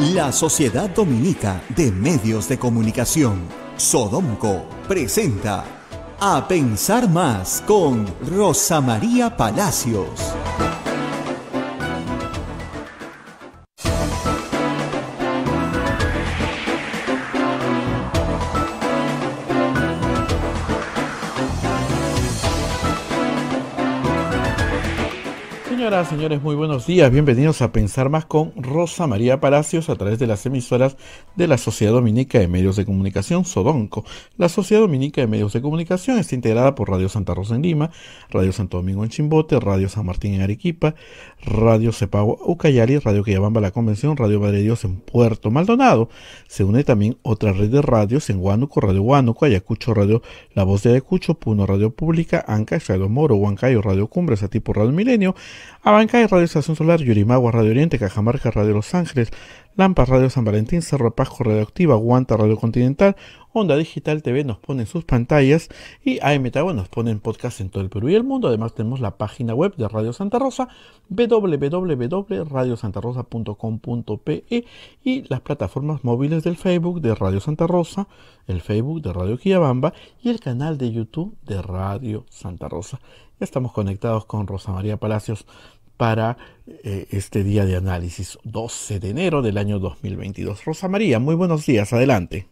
La Sociedad Dominica de Medios de Comunicación, Sodomco, presenta A Pensar Más con Rosa María Palacios. Señores, muy buenos días. Bienvenidos a Pensar Más con Rosa María Palacios a través de las emisoras de la Sociedad Dominica de Medios de Comunicación, Sodonco. La Sociedad Dominica de Medios de Comunicación está integrada por Radio Santa Rosa en Lima, Radio Santo Domingo en Chimbote, Radio San Martín en Arequipa, Radio Cepagua Ucayali, Radio Quillabamba La Convención, Radio Madre Dios en Puerto Maldonado. Se une también otra red de radios en Huánuco, Radio Huánuco, Ayacucho, Radio La Voz de Ayacucho, Puno, Radio Pública, Anca, Radio Moro, Huancayo, Radio Cumbres, Atipo, Radio Milenio, Abancay, Radio Estación Solar, Yurimagua, Radio Oriente, Cajamarca, Radio Los Ángeles, Lampas, Radio San Valentín, Cerro Pasco, Radioactiva, Guanta, Radio Continental, Onda Digital TV nos pone en sus pantallas y AM nos pone en podcast en todo el Perú y el mundo. Además tenemos la página web de Radio Santa Rosa, www.radiosantarosa.com.pe y las plataformas móviles del Facebook de Radio Santa Rosa, el Facebook de Radio Quillabamba y el canal de YouTube de Radio Santa Rosa. Ya estamos conectados con Rosa María Palacios para eh, este día de análisis, 12 de enero del año 2022. Rosa María, muy buenos días, adelante.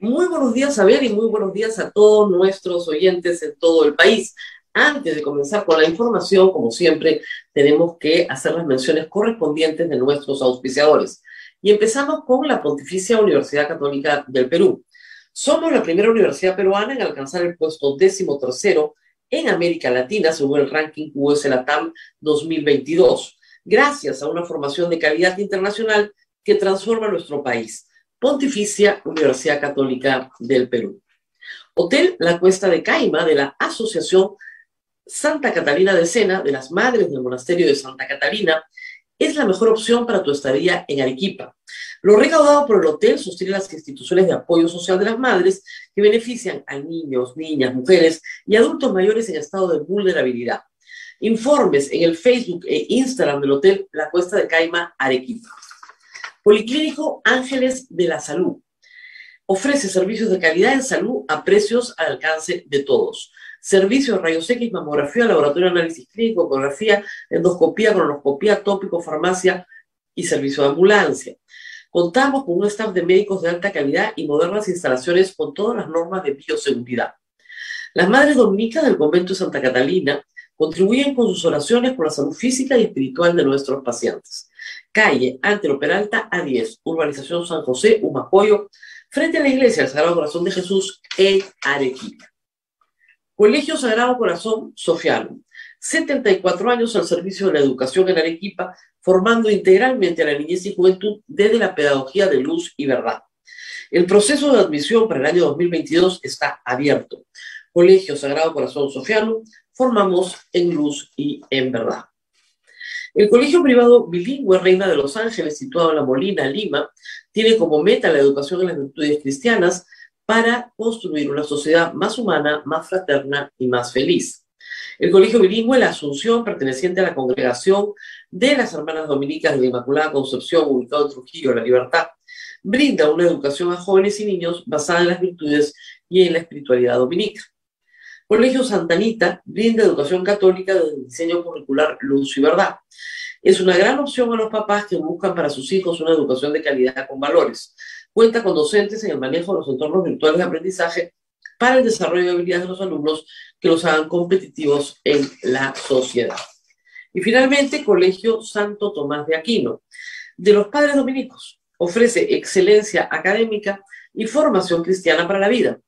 Muy buenos días, a ver, y muy buenos días a todos nuestros oyentes en todo el país. Antes de comenzar con la información, como siempre, tenemos que hacer las menciones correspondientes de nuestros auspiciadores. Y empezamos con la Pontificia Universidad Católica del Perú. Somos la primera universidad peruana en alcanzar el puesto décimo tercero en América Latina, según el ranking US Latam 2022, gracias a una formación de calidad internacional que transforma nuestro país. Pontificia Universidad Católica del Perú. Hotel La Cuesta de Caima de la Asociación Santa Catalina de Sena, de las Madres del Monasterio de Santa Catalina, es la mejor opción para tu estadía en Arequipa. Lo recaudado por el hotel sostiene las instituciones de apoyo social de las madres que benefician a niños, niñas, mujeres y adultos mayores en estado de vulnerabilidad. Informes en el Facebook e Instagram del Hotel La Cuesta de Caima, Arequipa. Policlínico Ángeles de la Salud. Ofrece servicios de calidad en salud a precios al alcance de todos servicio de rayos X, mamografía, laboratorio de análisis clínico, ecografía, endoscopía, cronoscopía, tópico, farmacia y servicio de ambulancia. Contamos con un staff de médicos de alta calidad y modernas instalaciones con todas las normas de bioseguridad. Las madres dominicas del convento de Santa Catalina contribuyen con sus oraciones por la salud física y espiritual de nuestros pacientes. Calle Antero Peralta A10, Urbanización San José, Humacoyo, frente a la iglesia del Sagrado Corazón de Jesús en Arequipa. Colegio Sagrado Corazón Sofiano. 74 años al servicio de la educación en Arequipa, formando integralmente a la niñez y juventud desde la pedagogía de luz y verdad. El proceso de admisión para el año 2022 está abierto. Colegio Sagrado Corazón Sofiano, formamos en luz y en verdad. El Colegio Privado Bilingüe Reina de Los Ángeles, situado en La Molina, Lima, tiene como meta la educación en las virtudes cristianas, para construir una sociedad más humana, más fraterna y más feliz. El Colegio Bilingüe La Asunción, perteneciente a la congregación de las Hermanas Dominicas de la Inmaculada Concepción, ubicado en Trujillo, La Libertad, brinda una educación a jóvenes y niños basada en las virtudes y en la espiritualidad dominica. Colegio Santanita brinda educación católica desde el diseño curricular Luz y Verdad. Es una gran opción a los papás que buscan para sus hijos una educación de calidad con valores cuenta con docentes en el manejo de los entornos virtuales de aprendizaje para el desarrollo de habilidades de los alumnos que los hagan competitivos en la sociedad. Y finalmente, Colegio Santo Tomás de Aquino, de los padres dominicos. Ofrece excelencia académica y formación cristiana para la vida.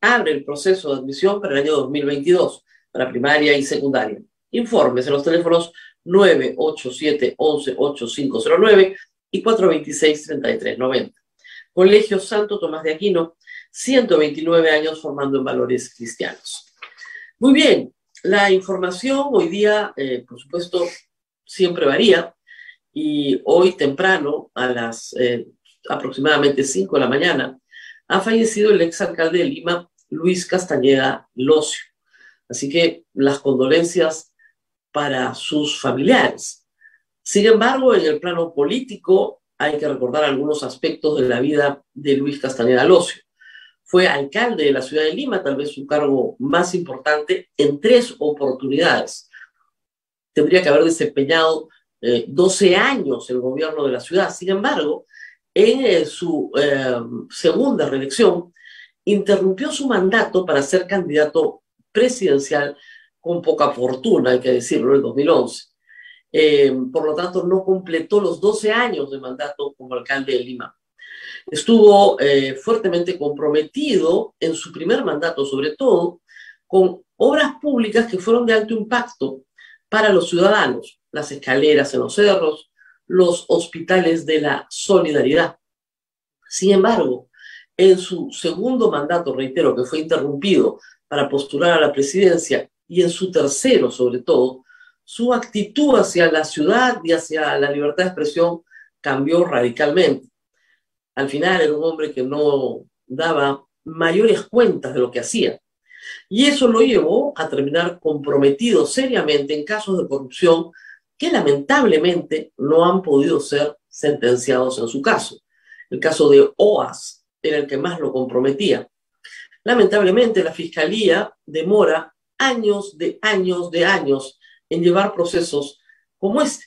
Abre el proceso de admisión para el año 2022, para primaria y secundaria. Informes en los teléfonos 987 11 8509 y 426 3390. Colegio Santo Tomás de Aquino, 129 años formando en valores cristianos. Muy bien, la información hoy día, eh, por supuesto, siempre varía y hoy temprano, a las eh, aproximadamente 5 de la mañana, ha fallecido el exalcalde de Lima, Luis Castañeda Locio. Así que las condolencias para sus familiares. Sin embargo, en el plano político, hay que recordar algunos aspectos de la vida de Luis Castañeda Locio. Fue alcalde de la ciudad de Lima, tal vez su cargo más importante, en tres oportunidades. Tendría que haber desempeñado 12 eh, años el gobierno de la ciudad. Sin embargo, en eh, su eh, segunda reelección, interrumpió su mandato para ser candidato presidencial con poca fortuna, hay que decirlo, en el 2011. por lo tanto, no completó los 12 años de mandato como alcalde de Lima. Estuvo fuertemente comprometido en su primer mandato, sobre todo, con obras públicas que fueron de alto impacto para los ciudadanos, las escaleras en los cerros, los hospitales de la solidaridad. Sin embargo, en su segundo mandato, reitero, que fue interrumpido para postular a la presidencia, y en su tercero, sobre todo, su actitud hacia la ciudad y hacia la libertad de expresión cambió radicalmente. Al final era un hombre que no daba mayores cuentas de lo que hacía. Y eso lo llevó a terminar comprometido seriamente en casos de corrupción que lamentablemente no han podido ser sentenciados en su caso. El caso de OAS era el que más lo comprometía. Lamentablemente la Fiscalía demora años de años de años en llevar procesos como este.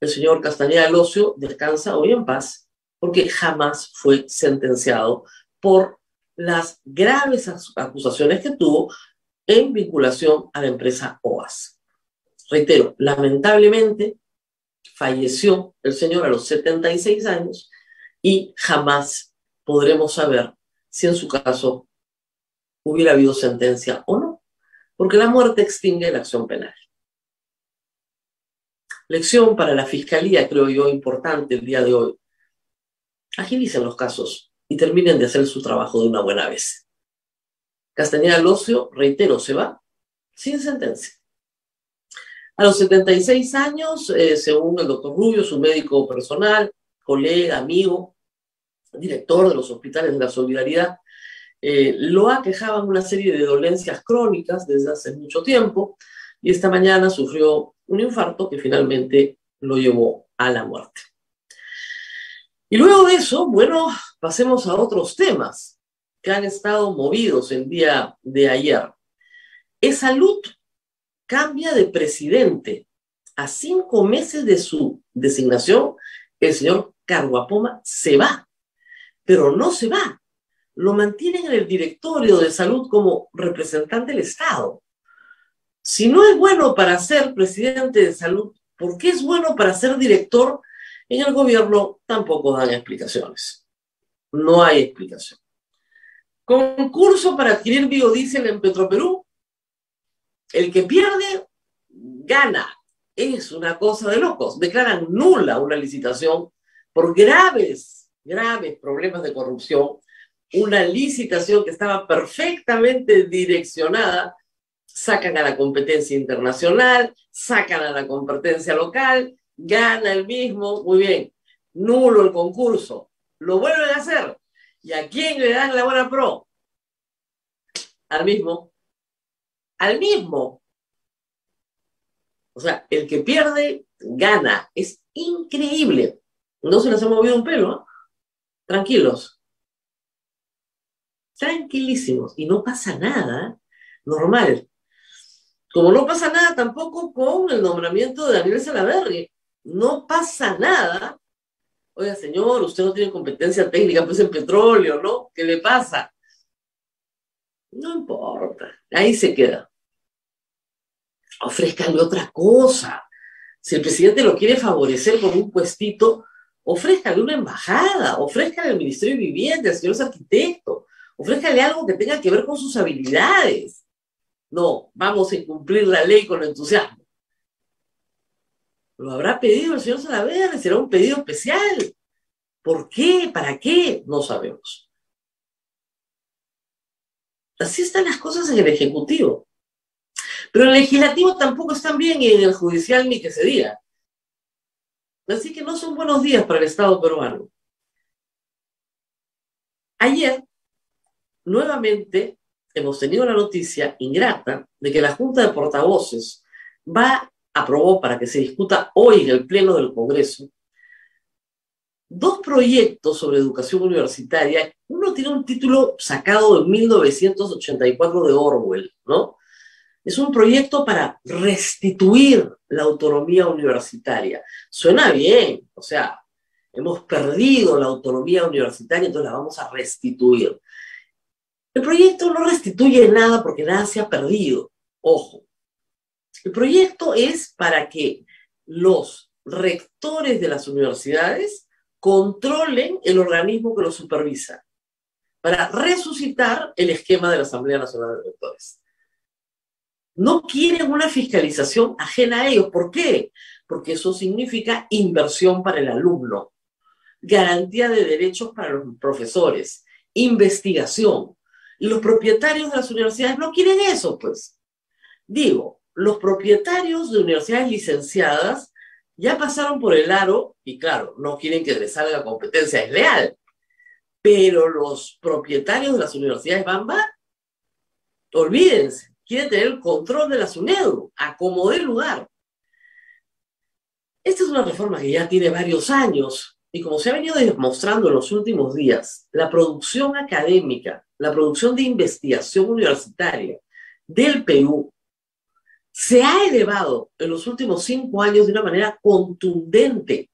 El señor Castañeda Locio descansa hoy en paz porque jamás fue sentenciado por las graves acusaciones que tuvo en vinculación a la empresa OAS. Reitero, lamentablemente falleció el señor a los 76 años y jamás podremos saber si en su caso hubiera habido sentencia o no, porque la muerte extingue la acción penal. Lección para la Fiscalía, creo yo, importante el día de hoy. Agilicen los casos y terminen de hacer su trabajo de una buena vez. Castañeda Locio, reitero, se va sin sentencia. A los 76 años, eh, según el doctor Rubio, su médico personal, colega, amigo, director de los hospitales de la solidaridad, eh, lo aquejaban una serie de dolencias crónicas desde hace mucho tiempo y esta mañana sufrió un infarto que finalmente lo llevó a la muerte. Y luego de eso, bueno, pasemos a otros temas que han estado movidos el día de ayer. Es salud cambia de presidente. A cinco meses de su designación, el señor Carguapoma se va, pero no se va. Lo mantienen en el directorio de salud como representante del Estado. Si no es bueno para ser presidente de salud, ¿por qué es bueno para ser director en el gobierno? Tampoco dan explicaciones. No hay explicación. Concurso para adquirir biodiesel en Petroperú el que pierde, gana. Es una cosa de locos. Declaran nula una licitación por graves, graves problemas de corrupción. Una licitación que estaba perfectamente direccionada. Sacan a la competencia internacional, sacan a la competencia local, gana el mismo. Muy bien. Nulo el concurso. Lo vuelven a hacer. ¿Y a quién le dan la buena pro? Al mismo al mismo. O sea, el que pierde, gana. Es increíble. No se les ha movido un pelo. Tranquilos. Tranquilísimos. Y no pasa nada. Normal. Como no pasa nada tampoco con el nombramiento de Daniel Salaverri. No pasa nada. Oiga, señor, usted no tiene competencia técnica, pues en petróleo, ¿no? ¿Qué le pasa? No importa. Ahí se queda ofrézcanle otra cosa. Si el presidente lo quiere favorecer con un puestito, ofrézcale una embajada, ofrézcale el Ministerio de Vivienda, al señor arquitecto, ofrézcale algo que tenga que ver con sus habilidades. No, vamos a incumplir la ley con entusiasmo. Lo habrá pedido el señor Salaverry, será un pedido especial. ¿Por qué? ¿Para qué? No sabemos. Así están las cosas en el Ejecutivo. Pero el legislativo tampoco están bien y en el judicial ni que se diga. Así que no son buenos días para el Estado peruano. Ayer, nuevamente, hemos tenido la noticia ingrata de que la Junta de Portavoces va, aprobó para que se discuta hoy en el Pleno del Congreso, dos proyectos sobre educación universitaria. Uno tiene un título sacado en 1984 de Orwell, ¿no? Es un proyecto para restituir la autonomía universitaria. Suena bien, o sea, hemos perdido la autonomía universitaria, entonces la vamos a restituir. El proyecto no restituye nada porque nada se ha perdido. Ojo, el proyecto es para que los rectores de las universidades controlen el organismo que los supervisa, para resucitar el esquema de la Asamblea Nacional de Rectores. No quieren una fiscalización ajena a ellos. ¿Por qué? Porque eso significa inversión para el alumno, garantía de derechos para los profesores, investigación. Y los propietarios de las universidades no quieren eso, pues. Digo, los propietarios de universidades licenciadas ya pasaron por el aro y claro, no quieren que les salga competencia leal. Pero los propietarios de las universidades Bamba, olvídense, quiere tener el control de la SUNEDU, a como dé lugar. Esta es una reforma que ya tiene varios años y como se ha venido demostrando en los últimos días, la producción académica, la producción de investigación universitaria del Perú se ha elevado en los últimos cinco años de una manera contundente,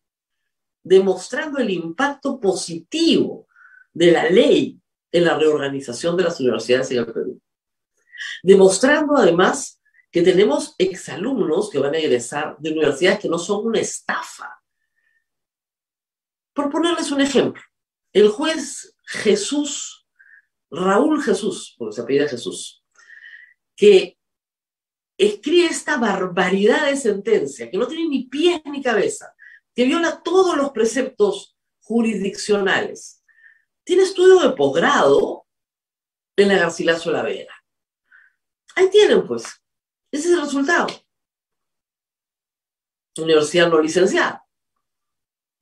demostrando el impacto positivo de la ley en la reorganización de las universidades en el Perú demostrando además que tenemos exalumnos que van a egresar de universidades que no son una estafa. Por ponerles un ejemplo, el juez Jesús, Raúl Jesús, porque se apellida Jesús, que escribe esta barbaridad de sentencia, que no tiene ni pies ni cabeza, que viola todos los preceptos jurisdiccionales. Tiene estudio de posgrado en la Garcilaso La Vega. Ahí tienen, pues. Ese es el resultado. Universidad no licenciada.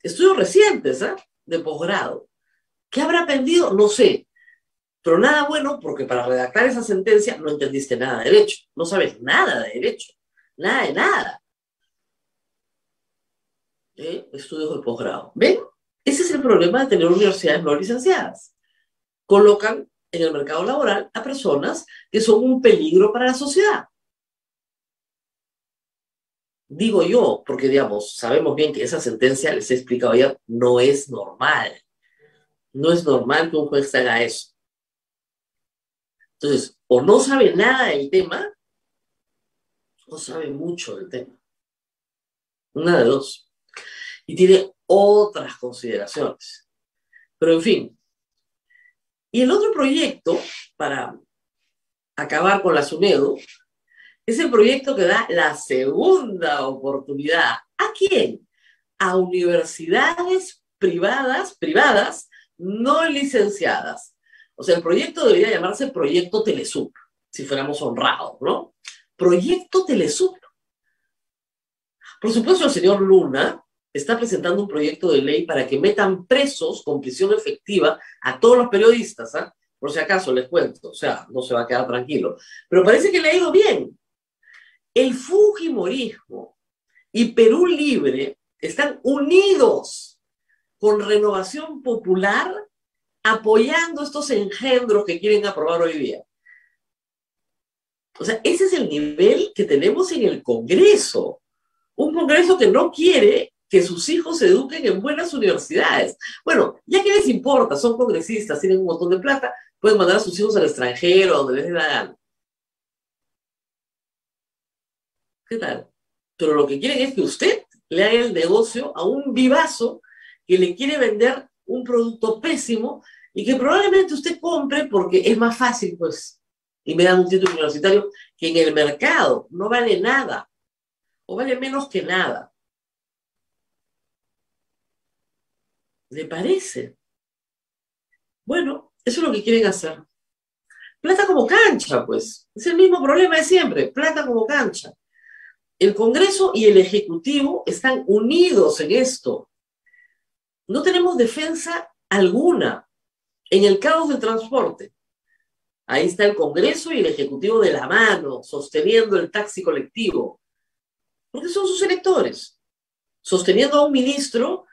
Estudios recientes, ¿eh? De posgrado. ¿Qué habrá aprendido? No sé. Pero nada bueno, porque para redactar esa sentencia no entendiste nada de derecho. No sabes nada de derecho. Nada de nada. ¿Eh? Estudios de posgrado. ¿Ven? Ese es el problema de tener universidades no licenciadas. Colocan en el mercado laboral a personas que son un peligro para la sociedad. Digo yo, porque digamos, sabemos bien que esa sentencia, les he explicado ya, no es normal. No es normal que un juez haga eso. Entonces, o no sabe nada del tema, o sabe mucho del tema. Una de dos. Y tiene otras consideraciones. Pero en fin, y el otro proyecto, para acabar con la SUNEDU, es el proyecto que da la segunda oportunidad. ¿A quién? A universidades privadas, privadas, no licenciadas. O sea, el proyecto debería llamarse Proyecto Telesub, si fuéramos honrados, ¿no? Proyecto Telesub. Por supuesto, el señor Luna está presentando un proyecto de ley para que metan presos con prisión efectiva a todos los periodistas, ¿ah? Por si acaso les cuento, o sea, no se va a quedar tranquilo. Pero parece que le ha ido bien. El Fujimorismo y Perú Libre están unidos con Renovación Popular apoyando estos engendros que quieren aprobar hoy día. O sea, ese es el nivel que tenemos en el Congreso. Un Congreso que no quiere que sus hijos se eduquen en buenas universidades. Bueno, ya que les importa, son congresistas, tienen un montón de plata, pueden mandar a sus hijos al extranjero, donde les dé la gana. ¿Qué tal? Pero lo que quieren es que usted le haga el negocio a un vivazo que le quiere vender un producto pésimo y que probablemente usted compre porque es más fácil, pues, y me dan un título universitario que en el mercado no vale nada o vale menos que nada. ¿Le parece? Bueno, eso es lo que quieren hacer. Plata como cancha, pues. Es el mismo problema de siempre, plata como cancha. El Congreso y el Ejecutivo están unidos en esto. No tenemos defensa alguna en el caos del transporte. Ahí está el Congreso y el Ejecutivo de la mano, sosteniendo el taxi colectivo, porque son sus electores, sosteniendo a un ministro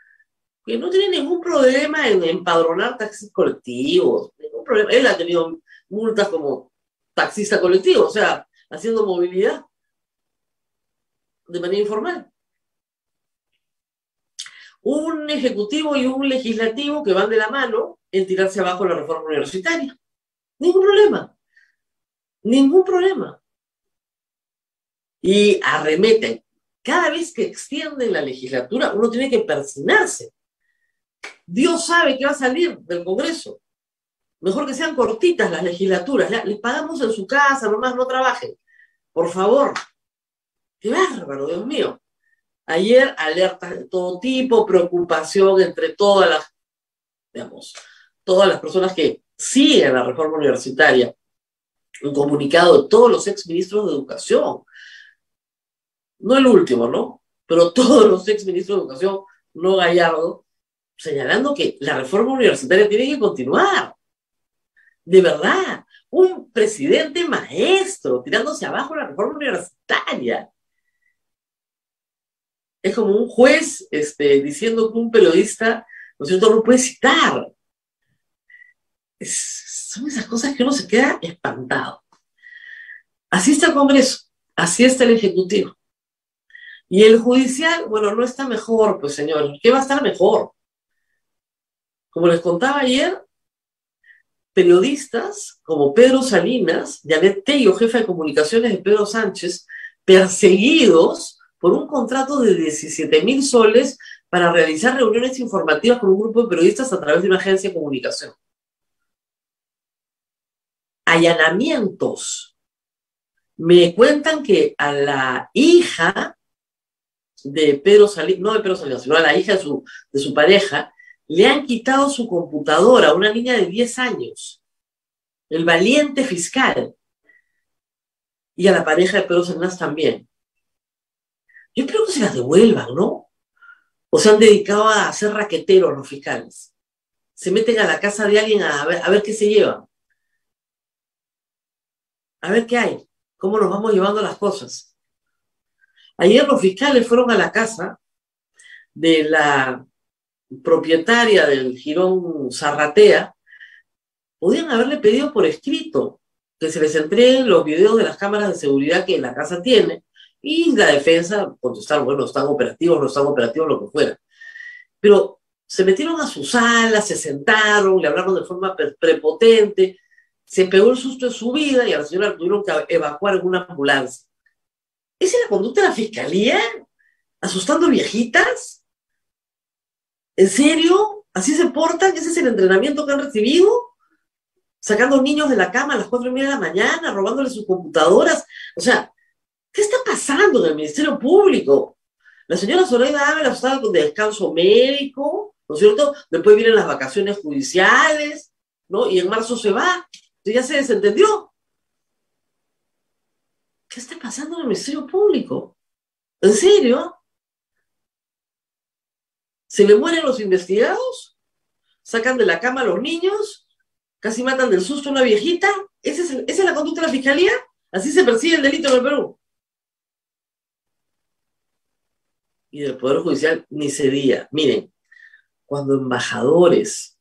que no tiene ningún problema en empadronar taxis colectivos, ningún problema. Él ha tenido multas como taxista colectivo, o sea, haciendo movilidad de manera informal. Un ejecutivo y un legislativo que van de la mano en tirarse abajo la reforma universitaria. Ningún problema. Ningún problema. Y arremeten. Cada vez que extienden la legislatura, uno tiene que persinarse. Dios sabe que va a salir del Congreso. Mejor que sean cortitas las legislaturas. Les pagamos en su casa, nomás no trabajen. Por favor. Qué bárbaro, Dios mío. Ayer alertas de todo tipo, preocupación entre todas las, digamos, todas las personas que siguen la reforma universitaria. Un comunicado de todos los exministros de educación. No el último, ¿no? Pero todos los exministros de educación, no Gallardo, señalando que la reforma universitaria tiene que continuar. De verdad, un presidente maestro tirándose abajo la reforma universitaria. Es como un juez este, diciendo que un periodista, ¿no es cierto?, puede citar. son esas cosas que uno se queda espantado. Así está el Congreso, así está el Ejecutivo. Y el judicial, bueno, no está mejor, pues señor, ¿qué va a estar mejor? Como les contaba ayer, periodistas como Pedro Salinas, Janet Tello, jefe de comunicaciones de Pedro Sánchez, perseguidos por un contrato de 17 mil soles para realizar reuniones informativas con un grupo de periodistas a través de una agencia de comunicación. Allanamientos. Me cuentan que a la hija de Pedro Salinas, no de Pedro Salinas, sino a la hija de su, de su pareja, le han quitado su computadora a una niña de 10 años, el valiente fiscal, y a la pareja de Pedro Salinas también. Yo espero que se las devuelvan, ¿no? O se han dedicado a hacer raqueteros los fiscales. Se meten a la casa de alguien a ver, a ver qué se llevan. A ver qué hay. Cómo nos vamos llevando las cosas. Ayer los fiscales fueron a la casa de la propietaria del Girón Zarratea, podían haberle pedido por escrito que se les entreguen los videos de las cámaras de seguridad que la casa tiene y la defensa contestaron, bueno, están operativos, no están operativos, lo que fuera. Pero se metieron a su sala, se sentaron, le hablaron de forma prepotente, se pegó el susto de su vida y a la señora tuvieron que evacuar en una ambulancia. ¿Esa es la conducta de la fiscalía? ¿Asustando viejitas? ¿En serio? ¿Así se portan? ¿Ese es el entrenamiento que han recibido? Sacando niños de la cama a las cuatro y media de la mañana, robándoles sus computadoras. O sea, ¿qué está pasando en el Ministerio Público? La señora Soledad Ávila estaba con descanso médico, ¿no es cierto? Después vienen las vacaciones judiciales, ¿no? Y en marzo se va. Ya se desentendió. ¿Qué está pasando en el Ministerio Público? ¿En serio? se le mueren los investigados, sacan de la cama a los niños, casi matan del susto a una viejita. ¿Esa es, la conducta de la fiscalía? Así se persigue el delito en el Perú. Y del Poder Judicial ni se diga. Miren, cuando embajadores,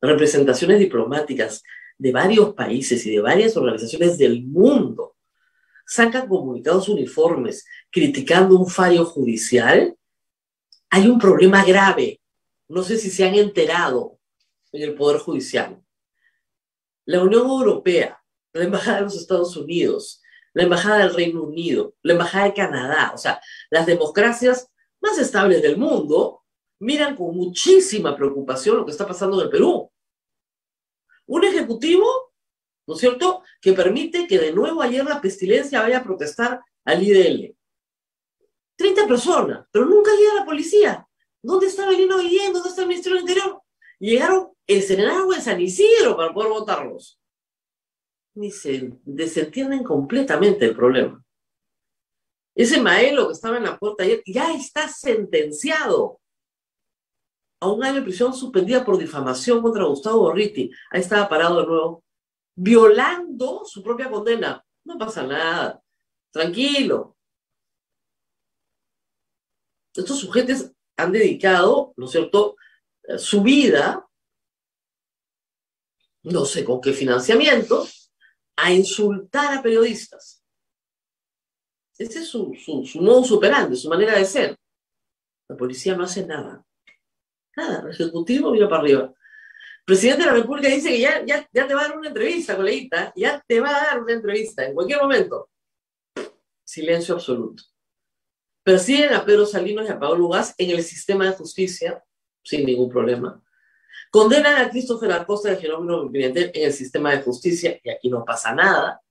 representaciones diplomáticas de varios países y de varias organizaciones del mundo sacan comunicados uniformes criticando un fallo judicial, hay un problema grave. No sé si se han enterado en el Poder Judicial. La Unión Europea, la Embajada de los Estados Unidos, la Embajada del Reino Unido, la Embajada de Canadá, o sea, las democracias más estables del mundo, miran con muchísima preocupación lo que está pasando en el Perú. Un ejecutivo, ¿no es cierto?, que permite que de nuevo ayer la pestilencia vaya a protestar al IDL. 30 personas, pero nunca llega la policía. ¿Dónde está Belino Guillén? ¿Dónde está el Ministerio del Interior? Llegaron el Senado de San Isidro para poder votarlos. Ni se desentienden completamente el problema. Ese Maelo que estaba en la puerta ayer ya está sentenciado a un año de prisión suspendida por difamación contra Gustavo Borriti. Ahí estaba parado de nuevo, violando su propia condena. No pasa nada. Tranquilo, estos sujetos han dedicado, ¿no es cierto?, su vida, no sé con qué financiamiento, a insultar a periodistas. Ese es su, su, su su manera de ser. La policía no hace nada. Nada, el ejecutivo mira para arriba. El presidente de la República dice que ya, ya, ya te va a dar una entrevista, coleguita, ya te va a dar una entrevista en cualquier momento. Silencio absoluto. Persiguen a Pedro Salinos y a Pablo Lugas en el sistema de justicia sin ningún problema. Condenan a Christopher Acosta de Jerónimo Pimentel en el sistema de justicia y aquí no pasa nada.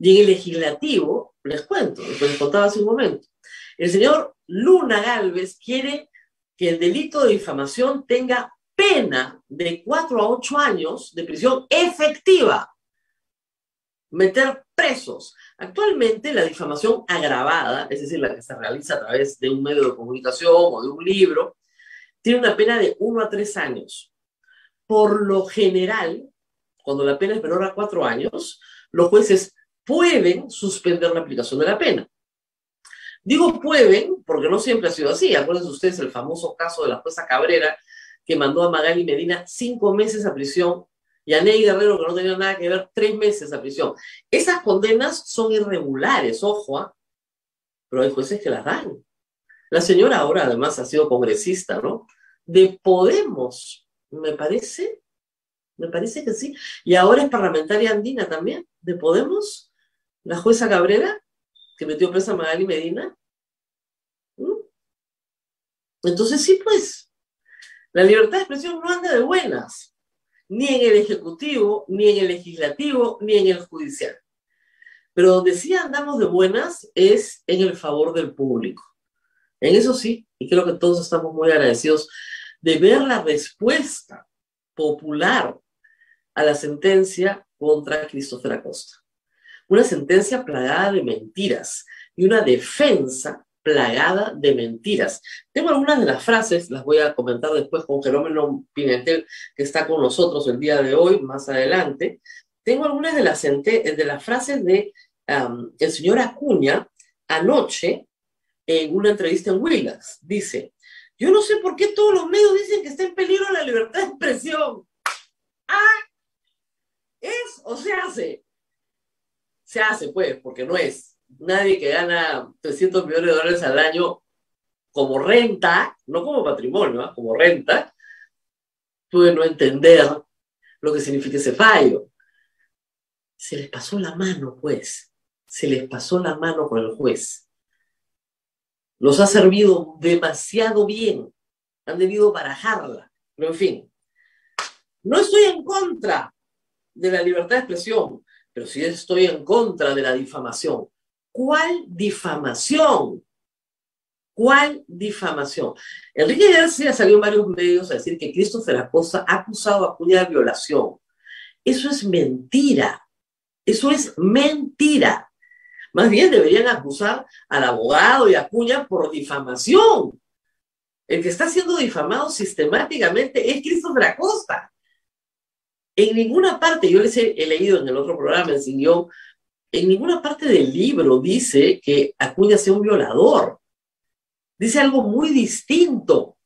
Y en el legislativo, les cuento, les contaba hace un momento, el señor Luna Galvez quiere que el delito de difamación tenga pena de 4 a 8 años de prisión efectiva. Meter presos. Actualmente la difamación agravada, es decir, la que se realiza a través de un medio de comunicación o de un libro, tiene una pena de 1 a 3 años. Por lo general, cuando la pena es menor a 4 años, los jueces pueden suspender la aplicación de la pena. Digo pueden porque no siempre ha sido así. Acuérdense ustedes el famoso caso de la jueza Cabrera que mandó a Magali Medina cinco meses a prisión y a Ney Guerrero, que no tenía nada que ver, tres meses a prisión. Esas condenas son irregulares, ojo, ¿ah? pero hay jueces que las dan. La señora ahora además ha sido congresista, ¿no? De Podemos, me parece, me parece que sí. Y ahora es parlamentaria andina también, de Podemos, la jueza Cabrera, que metió presa a Magali Medina. ¿Mm? Entonces sí, pues, la libertad de expresión no anda de buenas, ni en el Ejecutivo, ni en el Legislativo, ni en el Judicial. Pero donde sí andamos de buenas es en el favor del público. En eso sí, y creo que todos estamos muy agradecidos de ver la respuesta popular a la sentencia contra Christopher Acosta. Una sentencia plagada de mentiras y una defensa plagada de mentiras. Tengo algunas de las frases, las voy a comentar después con Jerónimo Pimentel, que está con nosotros el día de hoy, más adelante. Tengo algunas de las, de las frases de el señor Acuña anoche en una entrevista en Willax. Dice, yo no sé por qué todos los medios dicen que está en peligro la libertad de expresión. Ah, es o se hace. Se hace, pues, porque no es. Nadie que gana 300 millones de dólares al año como renta, no como patrimonio, ¿ah? como renta, puede no entender lo que significa ese fallo. Se les pasó la mano, pues. Se les pasó la mano con el juez los ha servido demasiado bien, han debido barajarla, pero en fin, no estoy en contra de la libertad de expresión, pero sí estoy en contra de la difamación. ¿Cuál difamación? ¿Cuál difamación? Enrique García salió en varios medios a decir que Christopher Acosta ha acusado a Acuña de violación. Eso es mentira. Eso es mentira. Más bien deberían acusar al abogado y a Cuña por difamación. El que está siendo difamado sistemáticamente es Christopher Acosta. En ninguna parte, yo les he, leído en el otro programa, en Siguión, en ninguna parte del libro dice que Acuña sea un violador. Dice algo muy distinto.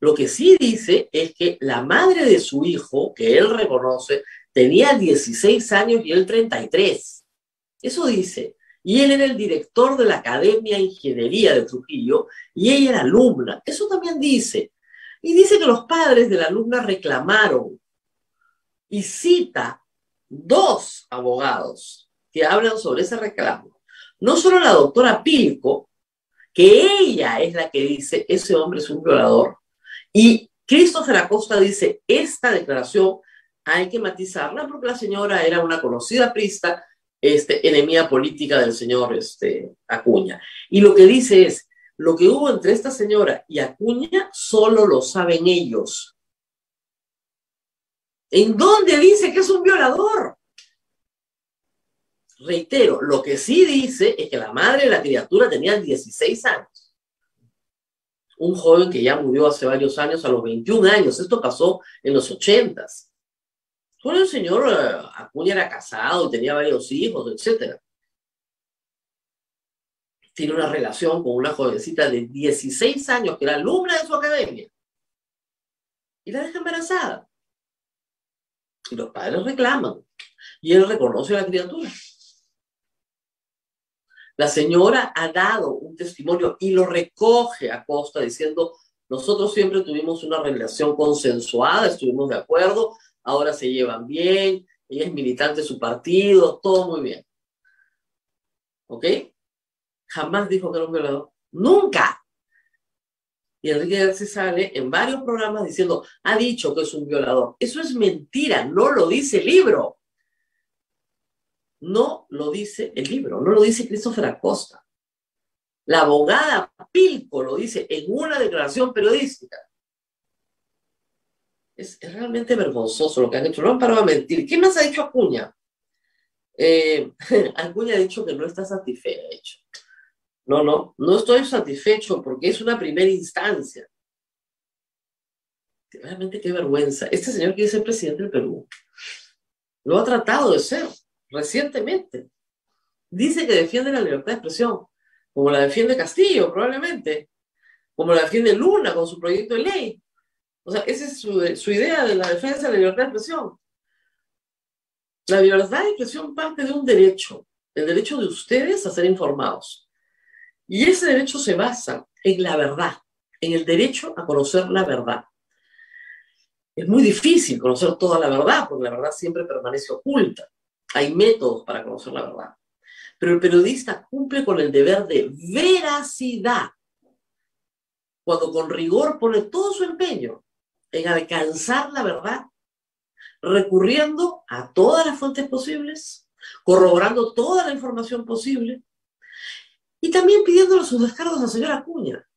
Lo que sí dice es que la madre de su hijo, que él reconoce, tenía 16 años y él 33. Eso dice. Y él era el director de la Academia de Ingeniería de Trujillo y ella era alumna. Eso también dice. Y dice que los padres de la alumna reclamaron. Y cita dos abogados que hablan sobre ese reclamo. No solo la doctora Pilco, que ella es la que dice ese hombre es un violador, y Christopher Acosta dice esta declaración hay que matizarla porque la señora era una conocida prista este, enemiga política del señor este, Acuña. Y lo que dice es, lo que hubo entre esta señora y Acuña solo lo saben ellos. ¿En dónde dice que es un violador? Reitero, lo que sí dice es que la madre de la criatura tenía 16 años. Un joven que ya murió hace varios años, a los 21 años. Esto pasó en los 80s. Bueno, el señor eh, Acuña era casado, tenía varios hijos, etc. tiene una relación con una jovencita de 16 años que era alumna de su academia y la deja embarazada. Los padres reclaman y él reconoce a la criatura. La señora ha dado un testimonio y lo recoge a costa diciendo, nosotros siempre tuvimos una relación consensuada, estuvimos de acuerdo, ahora se llevan bien, ella es militante de su partido, todo muy bien. ¿Ok? Jamás dijo que era un violador. Nunca. Y Enrique García sale en varios programas diciendo, ha dicho que es un violador. Eso es mentira, no lo dice el libro. No lo dice el libro, no lo dice Christopher Acosta. La abogada Pilco lo dice en una declaración periodística. Es, realmente vergonzoso lo que han hecho. No han parado a mentir. ¿Qué más ha dicho Acuña? Eh, Acuña ha dicho que no está satisfecho. No, no, no estoy satisfecho porque es una primera instancia. Realmente qué vergüenza. Este señor quiere ser presidente del Perú. Lo ha tratado de ser recientemente. Dice que defiende la libertad de expresión, como la defiende Castillo, probablemente, como la defiende Luna con su proyecto de ley. O sea, esa es su, su idea de la defensa de la libertad de expresión. La libertad de expresión parte de un derecho, el derecho de ustedes a ser informados. Y ese derecho se basa en la verdad, en el derecho a conocer la verdad. Es muy difícil conocer toda la verdad, porque la verdad siempre permanece oculta. Hay métodos para conocer la verdad. Pero el periodista cumple con el deber de veracidad, cuando con rigor pone todo su empeño en alcanzar la verdad, recurriendo a todas las fuentes posibles, corroborando toda la información posible, y también pidiéndole sus descargos al señor Acuña.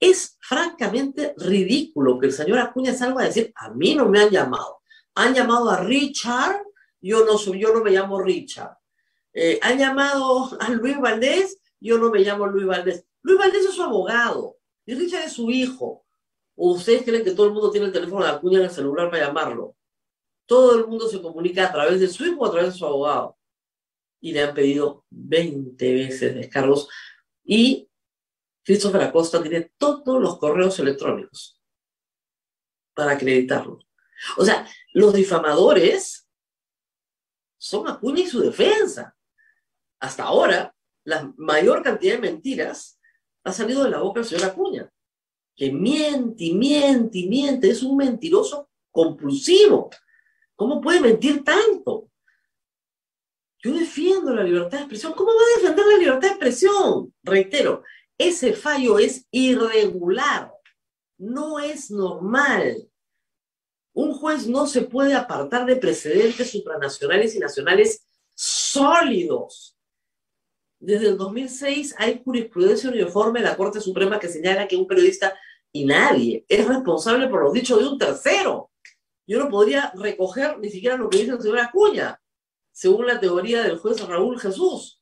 Es francamente ridículo que el señor Acuña salga a decir, a mí no me han llamado. Han llamado a Richard, yo no, yo no me llamo Richard. Eh, han llamado a Luis Valdés, yo no me llamo Luis Valdés. Luis Valdés es su abogado y Richard es su hijo. ¿O ustedes creen que todo el mundo tiene el teléfono de Acuña en el celular para llamarlo? Todo el mundo se comunica a través de su hijo o a través de su abogado y le han pedido 20 veces descargos. Y Christopher Acosta tiene todos los correos electrónicos para acreditarlo. O sea, los difamadores son Acuña y su defensa. Hasta ahora, la mayor cantidad de mentiras ha salido de la boca del señor Acuña, que miente miente y miente, es un mentiroso compulsivo. ¿Cómo puede mentir tanto? Yo defiendo la libertad de expresión. ¿Cómo va a defender la libertad de expresión? Reitero, ese fallo es irregular, no es normal. Un juez no se puede apartar de precedentes supranacionales y nacionales sólidos. Desde el 2006 hay jurisprudencia uniforme de la Corte Suprema que señala que un periodista y nadie es responsable por los dichos de un tercero. Yo no podría recoger ni siquiera lo que dice el señor Acuña según la teoría del juez Raúl Jesús.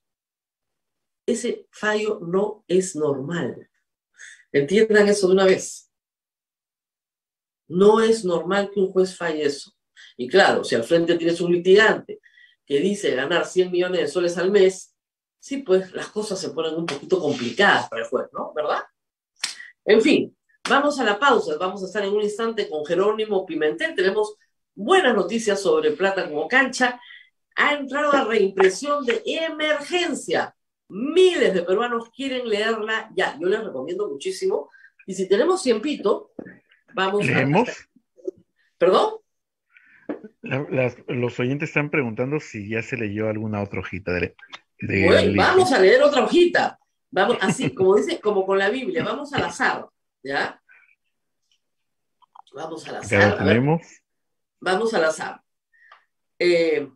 Ese fallo no es normal. Entiendan eso de una vez. No es normal que un juez falle eso. Y claro, si al frente tienes un litigante que dice ganar 100 millones de soles al mes, sí, pues las cosas se ponen un poquito complicadas para el juez, ¿no? ¿Verdad? En fin, vamos a la pausa. Vamos a estar en un instante con Jerónimo Pimentel. Tenemos buenas noticias sobre Plata como cancha ha entrado a reimpresión de emergencia. Miles de peruanos quieren leerla ya. Yo les recomiendo muchísimo. Y si tenemos tiempito, vamos ¿Leemos? a... ¿Perdón? los oyentes están preguntando si ya se leyó alguna otra hojita de, bueno, vamos a leer otra hojita. Vamos, así, como dice, como con la Biblia, vamos al azar, ¿ya? Vamos al azar. tenemos. Vamos al azar. Eh,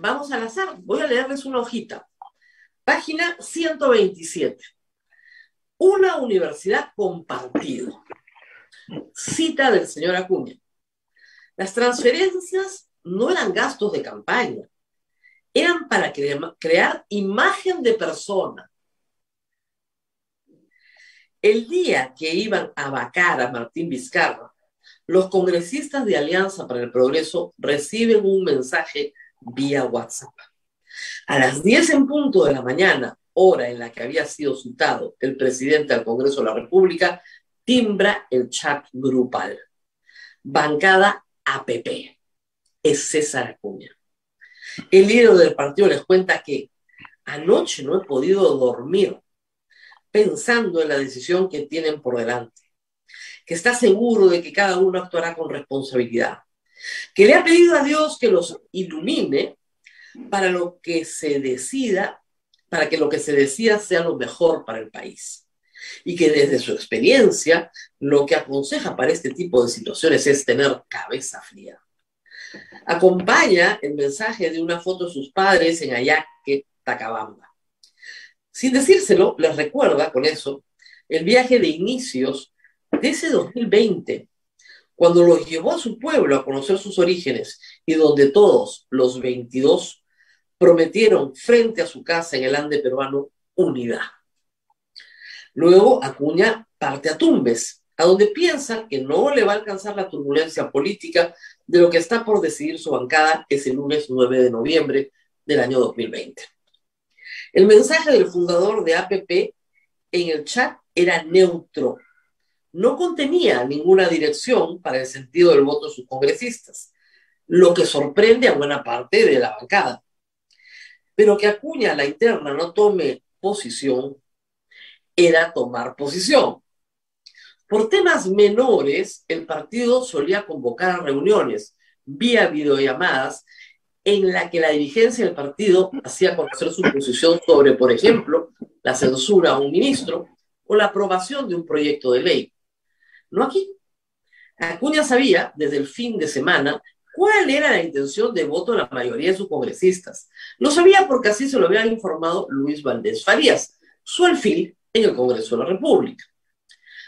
Vamos al azar, voy a leerles una hojita. Página 127. Una universidad compartida. Cita del señor Acuña. Las transferencias no eran gastos de campaña, eran para crear imagen de persona. El día que iban a vacar a Martín Vizcarra, los congresistas de Alianza para el Progreso reciben un mensaje vía WhatsApp. A las 10 en punto de la mañana, hora en la que había sido citado el presidente al Congreso de la República, timbra el chat grupal. Bancada APP. Es César Acuña. El líder del partido les cuenta que anoche no he podido dormir pensando en la decisión que tienen por delante, que está seguro de que cada uno actuará con responsabilidad, que le ha pedido a Dios que los ilumine para lo que se decida, para que lo que se decida sea lo mejor para el país. Y que desde su experiencia, lo que aconseja para este tipo de situaciones es tener cabeza fría. Acompaña el mensaje de una foto de sus padres en Ayaque, Tacabamba. Sin decírselo, les recuerda con eso el viaje de inicios de ese 2020, cuando los llevó a su pueblo a conocer sus orígenes y donde todos los 22 prometieron frente a su casa en el Ande peruano unidad. Luego Acuña parte a Tumbes, a donde piensa que no le va a alcanzar la turbulencia política de lo que está por decidir su bancada ese lunes 9 de noviembre del año 2020. El mensaje del fundador de APP en el chat era neutro. No contenía ninguna dirección para el sentido del voto de sus congresistas, lo que sorprende a buena parte de la bancada. Pero que Acuña, la interna, no tome posición, era tomar posición. Por temas menores, el partido solía convocar reuniones vía videollamadas en la que la dirigencia del partido hacía conocer su posición sobre, por ejemplo, la censura a un ministro o la aprobación de un proyecto de ley. No aquí. Acuña sabía desde el fin de semana cuál era la intención de voto de la mayoría de sus congresistas. Lo sabía porque así se lo había informado Luis Valdés Farías, su alfil en el Congreso de la República.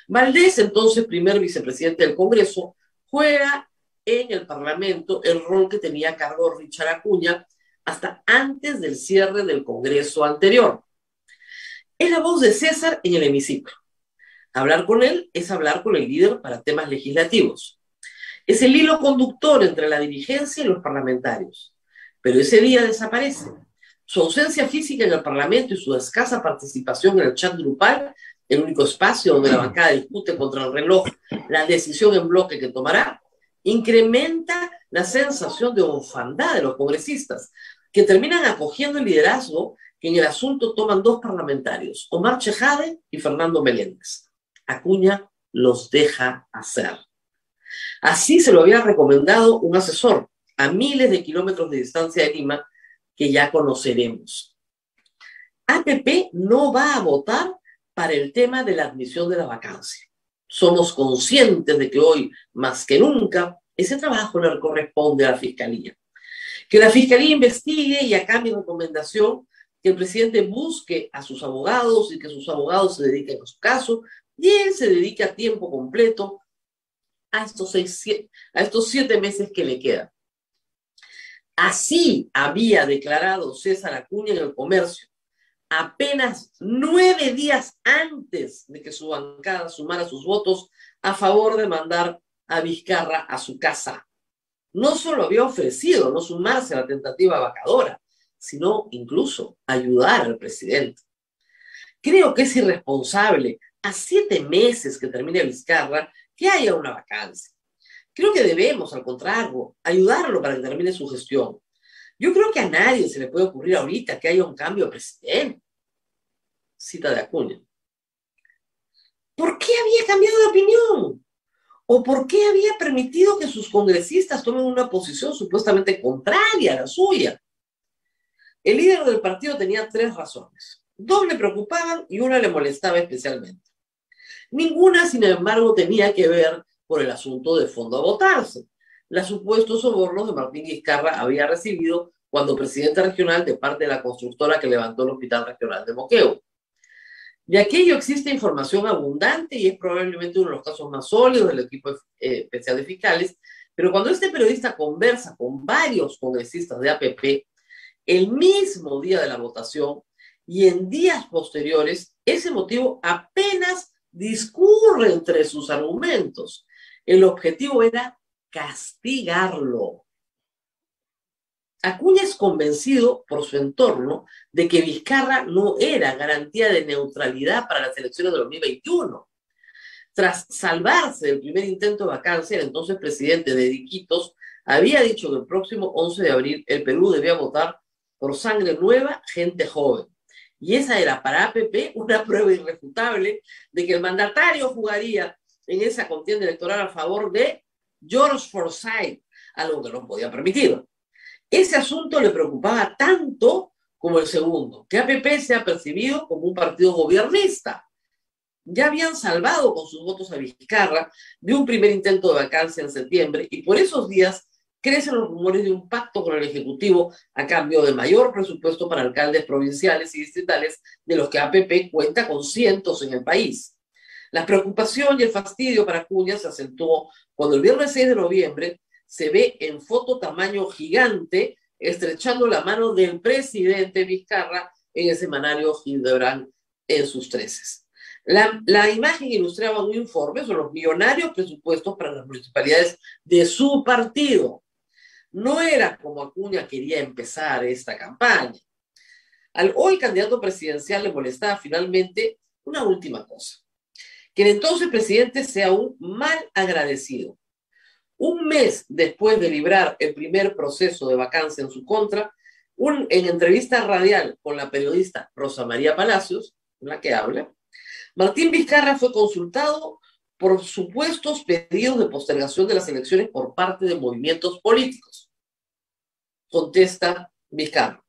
Valdés, entonces primer vicepresidente del Congreso, juega en el Parlamento el rol que tenía a cargo Richard Acuña hasta antes del cierre del Congreso anterior. Es la voz de César en el hemiciclo. Hablar con él es hablar con el líder para temas legislativos. Es el hilo conductor entre la dirigencia y los parlamentarios. Pero ese día desaparece. Su ausencia física en el Parlamento y su escasa participación en el chat grupal el único espacio donde la bancada discute contra el reloj la decisión en bloque que tomará, incrementa la sensación de orfandad de los congresistas, que terminan acogiendo el liderazgo que en el asunto toman dos parlamentarios, Omar Chejade y Fernando Meléndez. Acuña los deja hacer. Así se lo había recomendado un asesor a miles de kilómetros de distancia de Lima, que ya conoceremos. APP no va a votar para el tema de la admisión de la vacancia. Somos conscientes de que hoy, más que nunca, ese trabajo le corresponde a la Fiscalía. Que la Fiscalía investigue y acá mi recomendación, que el presidente busque a sus abogados y que sus abogados se dediquen a su caso y él se dedique a tiempo completo a estos, seis, a estos siete meses que le quedan. Así había declarado César Acuña en el comercio apenas nueve días antes de que su bancada sumara sus votos a favor de mandar a Vizcarra a su casa. No solo había ofrecido no sumarse a la tentativa vacadora, sino incluso ayudar al presidente. Creo que es irresponsable a siete meses que termine Vizcarra que haya una vacancia. Creo que debemos, al contrario, ayudarlo para que termine su gestión. Yo creo que a nadie se le puede ocurrir ahorita que haya un cambio de presidente. Cita de Acuña. ¿Por qué había cambiado de opinión? ¿O por qué había permitido que sus congresistas tomen una posición supuestamente contraria a la suya? El líder del partido tenía tres razones. Dos le preocupaban y una le molestaba especialmente. Ninguna, sin embargo, tenía que ver por el asunto de fondo a votarse los supuestos sobornos de Martín Vizcarra había recibido cuando presidente regional de parte de la constructora que levantó el Hospital Regional de Moqueo. De aquello existe información abundante y es probablemente uno de los casos más sólidos del equipo eh, especial de fiscales, pero cuando este periodista conversa con varios congresistas de APP el mismo día de la votación y en días posteriores, ese motivo apenas discurre entre sus argumentos. El objetivo era castigarlo. Acuña es convencido por su entorno de que Vizcarra no era garantía de neutralidad para las elecciones de 2021. Tras salvarse del primer intento de vacancia, el entonces presidente de Diquitos había dicho que el próximo 11 de abril el Perú debía votar por sangre nueva, gente joven. Y esa era para APP una prueba irrefutable de que el mandatario jugaría en esa contienda electoral a favor de George Forsyth, algo que no podía permitir. Ese asunto le preocupaba tanto como el segundo, que APP se ha percibido como un partido gobernista. Ya habían salvado con sus votos a Vizcarra de un primer intento de vacancia en septiembre y por esos días crecen los rumores de un pacto con el Ejecutivo a cambio de mayor presupuesto para alcaldes provinciales y distritales, de los que APP cuenta con cientos en el país. La preocupación y el fastidio para Cuña se acentuó cuando el viernes 6 de noviembre se ve en foto tamaño gigante estrechando la mano del presidente Vizcarra en el semanario Hildebrand en sus treces. La, la, imagen ilustraba un informe sobre los millonarios presupuestos para las municipalidades de su partido. No era como Acuña quería empezar esta campaña. Al hoy candidato presidencial le molestaba finalmente una última cosa, que el entonces presidente sea un mal agradecido. Un mes después de librar el primer proceso de vacancia en su contra, un, en entrevista radial con la periodista Rosa María Palacios, la que habla, Martín Vizcarra fue consultado por supuestos pedidos de postergación de las elecciones por parte de movimientos políticos. Contesta Vizcarra.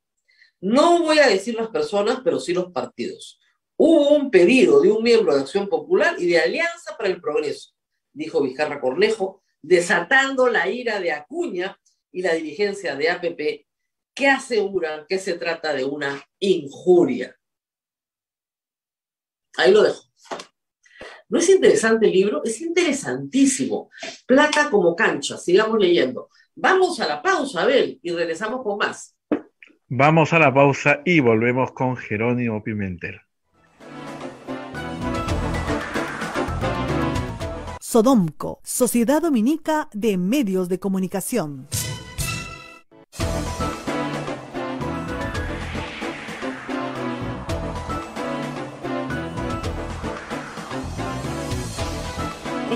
No voy a decir las personas, pero sí los partidos. Hubo un pedido de un miembro de Acción Popular y de Alianza para el Progreso, dijo Vizcarra Cornejo, desatando la ira de Acuña y la dirigencia de APP, que aseguran que se trata de una injuria. Ahí lo dejo. ¿No es interesante el libro? Es interesantísimo. Plata como cancha. Sigamos leyendo. Vamos a la pausa, Abel, y regresamos con más. Vamos a la pausa y volvemos con Jerónimo Pimentel. Sodomco, Sociedad Dominica de Medios de Comunicación.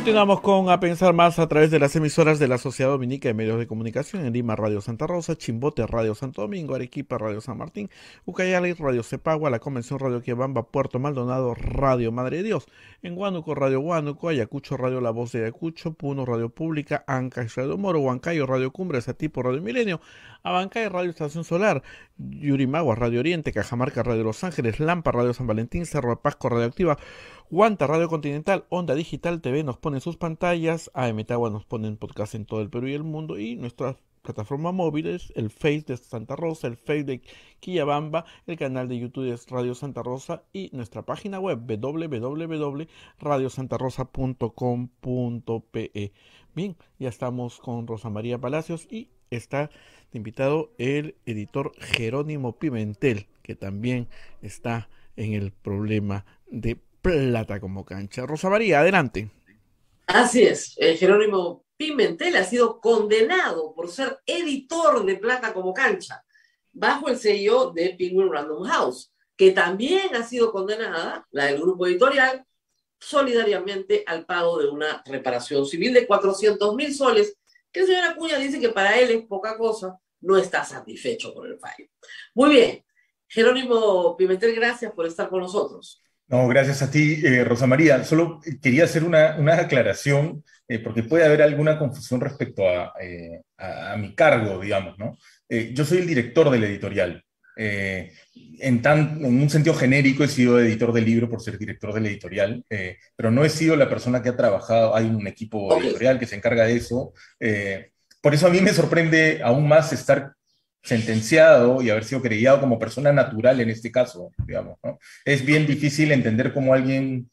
Continuamos con A Pensar Más a través de las emisoras de la Sociedad Dominica de Medios de Comunicación en Lima, Radio Santa Rosa, Chimbote, Radio Santo Domingo, Arequipa, Radio San Martín, Ucayali, Radio Cepagua, La Convención Radio Quiabamba, Puerto Maldonado, Radio Madre de Dios, en Huánuco, Radio Huánuco, Ayacucho, Radio La Voz de Ayacucho, Puno, Radio Pública, Ancash, Radio Moro, Huancayo, Radio Cumbre, Satipo, Radio Milenio, Abancay, Radio Estación Solar, Yurimagua, Radio Oriente, Cajamarca, Radio Los Ángeles, Lampa, Radio San Valentín, Cerro de Pasco, Radioactiva, Guanta Radio Continental, Onda Digital TV nos pone sus pantallas, AM Tagua nos pone en podcast en todo el Perú y el mundo y nuestras plataformas móviles, el Face de Santa Rosa, el Face de Quillabamba, el canal de YouTube es Radio Santa Rosa y nuestra página web www.radiosantarosa.com.pe. Bien, ya estamos con Rosa María Palacios y está invitado el editor Jerónimo Pimentel, que también está en el problema de plata como cancha. Rosa María, adelante. Así es, eh, Jerónimo Pimentel ha sido condenado por ser editor de plata como cancha, bajo el sello de Penguin Random House, que también ha sido condenada, la del grupo editorial, solidariamente al pago de una reparación civil de 400 mil soles, que el señor Acuña dice que para él es poca cosa, no está satisfecho con el fallo. Muy bien, Jerónimo Pimentel, gracias por estar con nosotros. No, gracias a ti, eh, Rosa María. Solo quería hacer una, una aclaración, eh, porque puede haber alguna confusión respecto a, eh, a, mi cargo, digamos, ¿no? yo soy el director del editorial. En, tan, en un sentido genérico he sido editor del libro por ser director del editorial, pero no he sido la persona que ha trabajado, hay un equipo editorial que se encarga de eso. por eso a mí me sorprende aún más estar sentenciado y haber sido creído como persona natural en este caso, digamos, ¿no? Es bien difícil entender cómo alguien,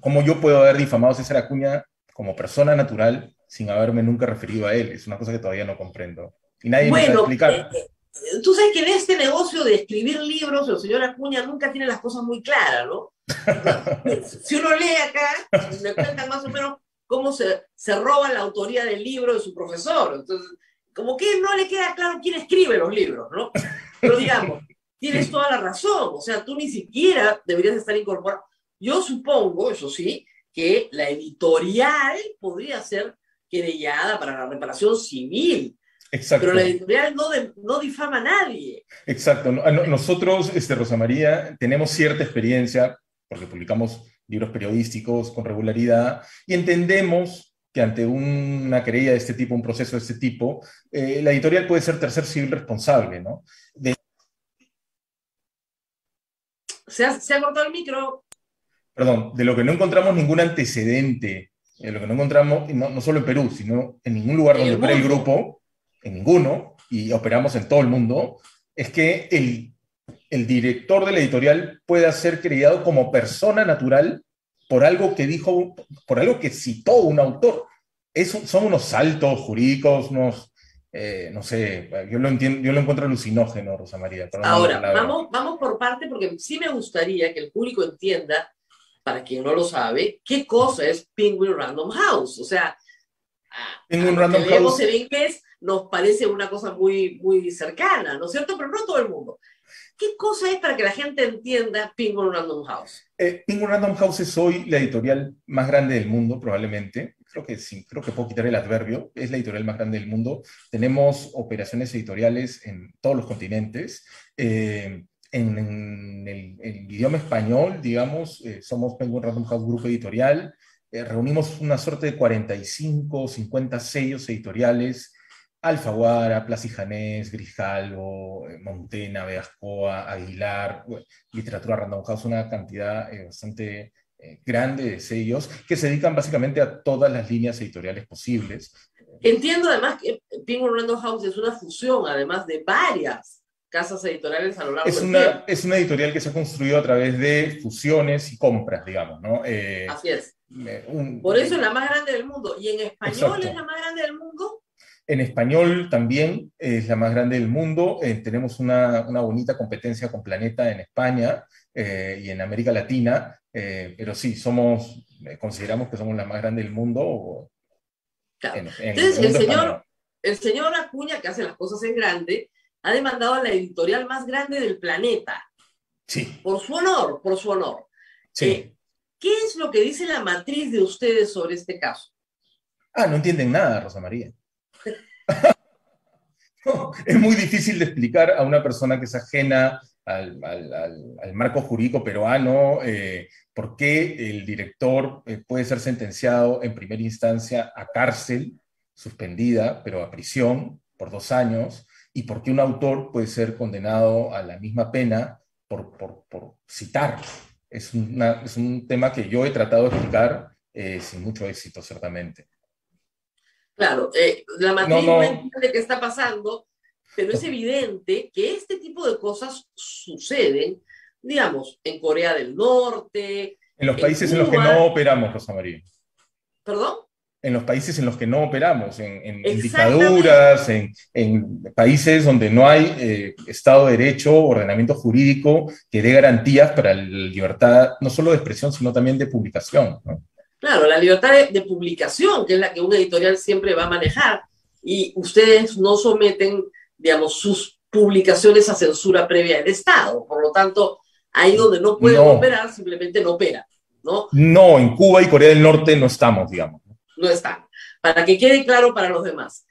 cómo yo puedo haber difamado a César Acuña como persona natural sin haberme nunca referido a él. Es una cosa que todavía no comprendo. Y nadie me puede explicar. Eh, eh, tú sabes que en este negocio de escribir libros, el señor Acuña nunca tiene las cosas muy claras, ¿no? si uno lee acá, me cuentan más o menos cómo se, se roba la autoría del libro de su profesor. Entonces, como que no le queda claro quién escribe los libros, ¿no? Pero digamos, tienes toda la razón, o sea, tú ni siquiera deberías estar incorporado. Yo supongo, eso sí, que la editorial podría ser querellada para la reparación civil. Exacto. Pero la editorial no, no difama a nadie. Exacto. Nosotros, este, Rosa María, tenemos cierta experiencia, porque publicamos libros periodísticos con regularidad, y entendemos que ante una querella de este tipo, un proceso de este tipo, eh, la editorial puede ser tercer civil responsable, ¿no? Se, ha, se ha cortado el micro. Perdón, de lo que no encontramos ningún antecedente, de lo que no encontramos, no, no solo en Perú, sino en ningún lugar donde opera el grupo, en ninguno, y operamos en todo el mundo, es que el, el director de la editorial pueda ser creado como persona natural por algo que dijo, por algo que citó un autor. son unos saltos jurídicos, unos, eh, no sé, yo lo, entiendo, yo lo encuentro alucinógeno, Rosa María. Ahora, vamos, vamos por parte, porque sí me gustaría que el público entienda, para quien no lo sabe, qué cosa es Penguin Random House. O sea, Penguin Random House. en inglés nos parece una cosa muy, muy cercana, ¿no es cierto? Pero no todo el mundo. ¿Qué cosa es para que la gente entienda Penguin Random House? Eh, Penguin Random House es hoy la editorial más grande del mundo, probablemente. Creo que sí, creo que puedo quitar el adverbio. Es la editorial más grande del mundo. Tenemos operaciones editoriales en todos los continentes. Eh, en, el, idioma español, digamos, eh, somos Penguin Random House Grupo Editorial. Eh, reunimos una suerte de 45, 50 sellos editoriales Alfaguara, Plasijanés, Grijalvo, eh, Montena, Beascoa, Aguilar, Literatura Random House, una cantidad eh, bastante eh, grande de sellos que se dedican básicamente a todas las líneas editoriales posibles. Entiendo además que Penguin Random House es una fusión, además de varias casas editoriales a lo largo es del una, tiempo. Es una editorial que se ha construido a través de fusiones y compras, digamos, ¿no? Así es. Por eso es la más grande del mundo. ¿Y en español es la más grande del mundo? En español también es la más grande del mundo. Eh, tenemos una, bonita competencia con Planeta en España eh, y en América Latina, eh, pero sí, somos, consideramos que somos la más grande del mundo. Entonces, el, señor, el señor Acuña, que hace las cosas en grande, ha demandado a la editorial más grande del planeta. Sí. Por su honor, por su honor. Sí. ¿Qué es lo que dice la matriz de ustedes sobre este caso? Ah, no entienden nada, Rosa María. es muy difícil de explicar a una persona que es ajena al, marco jurídico peruano eh, por qué el director eh, puede ser sentenciado en primera instancia a cárcel, suspendida, pero a prisión por dos años, y por qué un autor puede ser condenado a la misma pena por, citar. Es, un tema que yo he tratado de explicar eh, sin mucho éxito, ciertamente. Claro, eh, la matriz no, entiende qué está pasando, pero es evidente que este tipo de cosas suceden, digamos, en Corea del Norte. En los países en, los que no operamos, Rosa María. ¿Perdón? En los países en los que no operamos, en, dictaduras, en, países donde no hay eh, Estado de Derecho, ordenamiento jurídico que dé garantías para la libertad, no solo de expresión, sino también de publicación. ¿no? Claro, la libertad de, publicación, que es la que una editorial siempre va a manejar, y ustedes no someten, digamos, sus publicaciones a censura previa del Estado. Por lo tanto, ahí donde no pueden operar, simplemente no operan, ¿no? No, en Cuba y Corea del Norte no estamos, digamos. No están. Para que quede claro para los demás.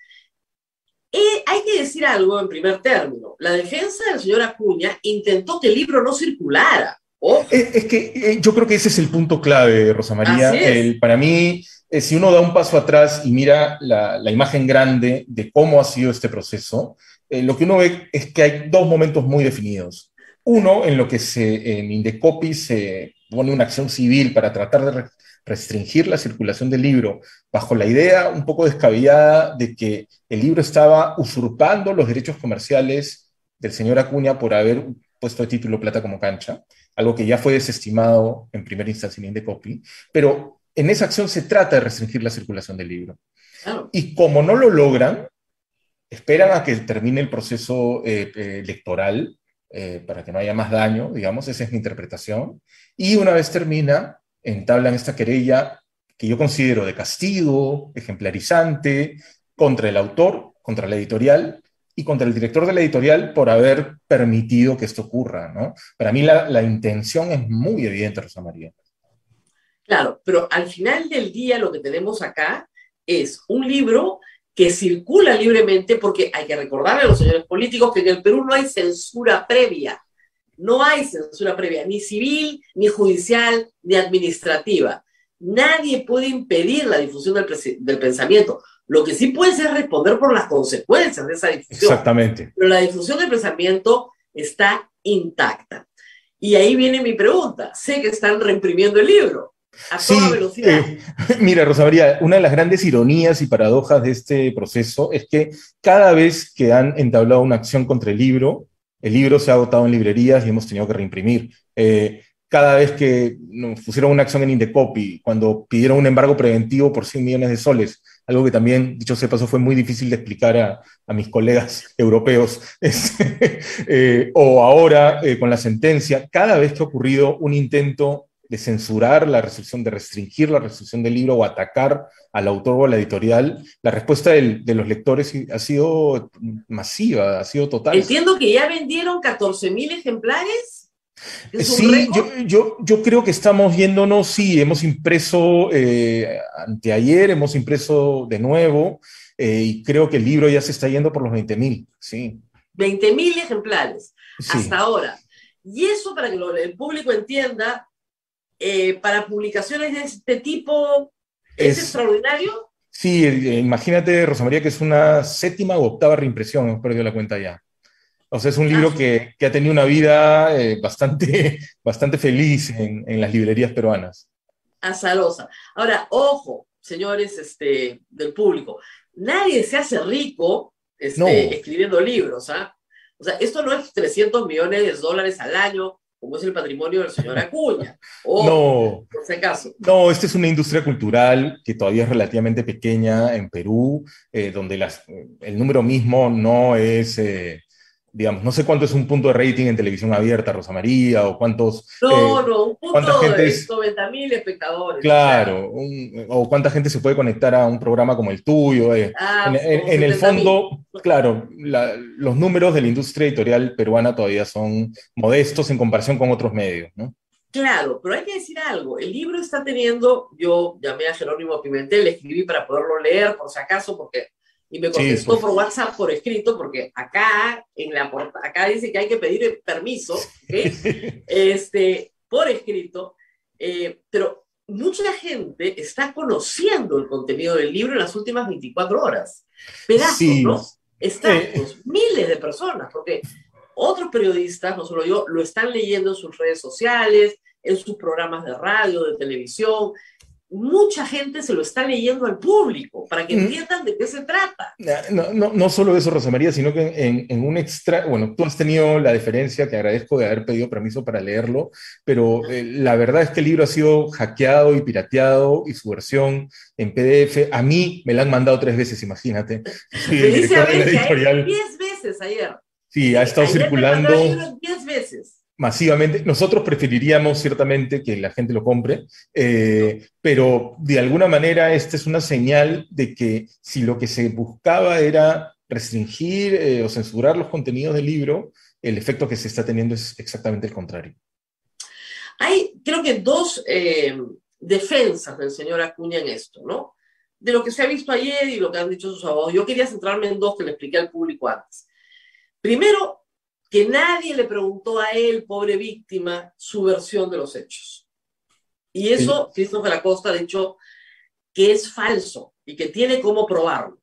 Eh, hay que decir algo en primer término. La defensa del señor Acuña intentó que el libro no circulara. Es, que eh, yo creo que ese es el punto clave, Rosa María. El, para mí, eh, si uno da un paso atrás y mira la, imagen grande de cómo ha sido este proceso, eh, lo que uno ve es que hay dos momentos muy definidos. Uno, en lo que se, en Indecopi se pone una acción civil para tratar de restringir la circulación del libro, bajo la idea un poco descabellada de que el libro estaba usurpando los derechos comerciales del señor Acuña por haber puesto de título Plata como cancha algo que ya fue desestimado en primera instancia en Indecopi, pero en esa acción se trata de restringir la circulación del libro. Y como no lo logran, esperan a que termine el proceso eh, eh, electoral eh, para que no haya más daño, digamos, esa es mi interpretación. Y una vez termina, entablan esta querella que yo considero de castigo, ejemplarizante, contra el autor contra la editorial y contra el director de la editorial por haber permitido que esto ocurra, ¿no? Para mí la, la intención es muy evidente, Rosa María. Claro, pero al final del día lo que tenemos acá es un libro que circula libremente porque hay que recordarle a los señores políticos que en el Perú no hay censura previa. No hay censura previa, ni civil, ni judicial, ni administrativa. Nadie puede impedir la difusión del, del pensamiento. Lo que sí puede es responder por las consecuencias de esa difusión. Exactamente. Pero la difusión del pensamiento está intacta. Y ahí viene mi pregunta. Sé que están reimprimiendo el libro a toda velocidad. Eh, mira, Rosa María, una de las grandes ironías y paradojas de este proceso es que cada vez que han entablado una acción contra el libro, el libro se ha agotado en librerías y hemos tenido que reimprimir. Eh, cada vez que nos pusieron una acción en Indecopy, cuando pidieron un embargo preventivo por 100 millones de soles, algo que también, dicho sea paso, fue muy difícil de explicar a, a mis colegas europeos, este, eh, o ahora eh, con la sentencia, cada vez que ha ocurrido un intento de censurar la resolución, de restringir la resolución del libro o atacar al autor o a la editorial, la respuesta del, de los lectores ha sido masiva, ha sido total. Entiendo que ya vendieron 14 mil ejemplares. Sí, yo, yo, yo, creo que estamos viéndonos, sí, hemos impreso eh, anteayer, hemos impreso de nuevo, eh, y creo que el libro ya se está yendo por los 20 mil, sí. 20 mil ejemplares hasta ahora. Y eso, para que lo, el público entienda, eh, para publicaciones de este tipo, ¿es, extraordinario? Sí, imagínate, Rosa María, que es una séptima o octava reimpresión, hemos perdido la cuenta ya. O sea, es un libro que, que ha tenido una vida eh, bastante, bastante feliz en, en, las librerías peruanas. Azarosa. Ahora, ojo, señores este, del público, nadie se hace rico este, escribiendo libros, ¿ah? O sea, esto no es 300 millones de dólares al año, como es el patrimonio del señor Acuña. no, por si acaso. No, esta es una industria cultural que todavía es relativamente pequeña en Perú, eh, donde las, el número mismo no es... Eh, digamos, no sé cuánto es un punto de rating en televisión abierta, Rosa María, o cuántos... No, eh, no, un punto de 90 mil espectadores. Claro, un, o cuánta gente se puede conectar a un programa como el tuyo. Eh. Ah, en, en, en el fondo, claro, la, los números de la industria editorial peruana todavía son modestos en comparación con otros medios, ¿no? Claro, pero hay que decir algo. El libro está teniendo, yo llamé a Jerónimo Pimentel, le escribí para poderlo leer, por si acaso, porque y me contestó por WhatsApp por escrito, porque acá, en la acá dice que hay que pedir permiso, este, por escrito, eh, pero mucha gente está conociendo el contenido del libro en las últimas 24 horas. Pedazos, ¿no? Están eh. miles de personas, porque otros periodistas, no solo yo, lo están leyendo en sus redes sociales, en sus programas de radio, de televisión, mucha gente se lo está leyendo al público para que entiendan de qué se trata. No, no, no solo eso, Rosa María, sino que en, en, un extra, bueno, tú has tenido la diferencia, que agradezco de haber pedido permiso para leerlo, pero eh, la verdad es que el libro ha sido hackeado y pirateado y su versión en PDF, a mí me la han mandado tres veces, imagínate. Sí, diez veces ayer. Sí, ha estado circulando. Diez veces masivamente. Nosotros preferiríamos ciertamente que la gente lo compre, eh, pero de alguna manera esta es una señal de que si lo que se buscaba era restringir eh, o censurar los contenidos del libro, el efecto que se está teniendo es exactamente el contrario. Hay, creo que dos eh, defensas del señor Acuña en esto, ¿no? De lo que se ha visto ayer y lo que han dicho sus abogados. Yo quería centrarme en dos que le expliqué al público antes. Primero, que nadie le preguntó a él, pobre víctima, su versión de los hechos. Y eso, Christopher Acosta ha dicho que es falso y que tiene cómo probarlo.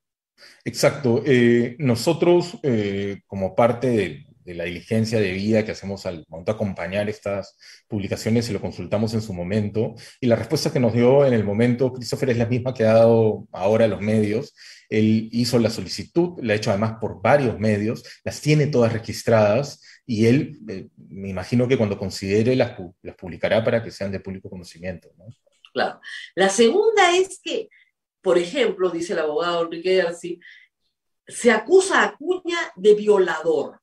Exacto. Eh, nosotros, eh, como parte de, la diligencia de vida que hacemos al momento de acompañar estas publicaciones, se lo consultamos en su momento, y la respuesta que nos dio en el momento, Christopher, es la misma que ha dado ahora a los medios, él hizo la solicitud, la ha hecho además por varios medios, las tiene todas registradas y él, eh, me imagino que cuando considere las, las, publicará para que sean de público conocimiento. ¿no? Claro. La segunda es que, por ejemplo, dice el abogado Enrique García, se acusa a Acuña de violador.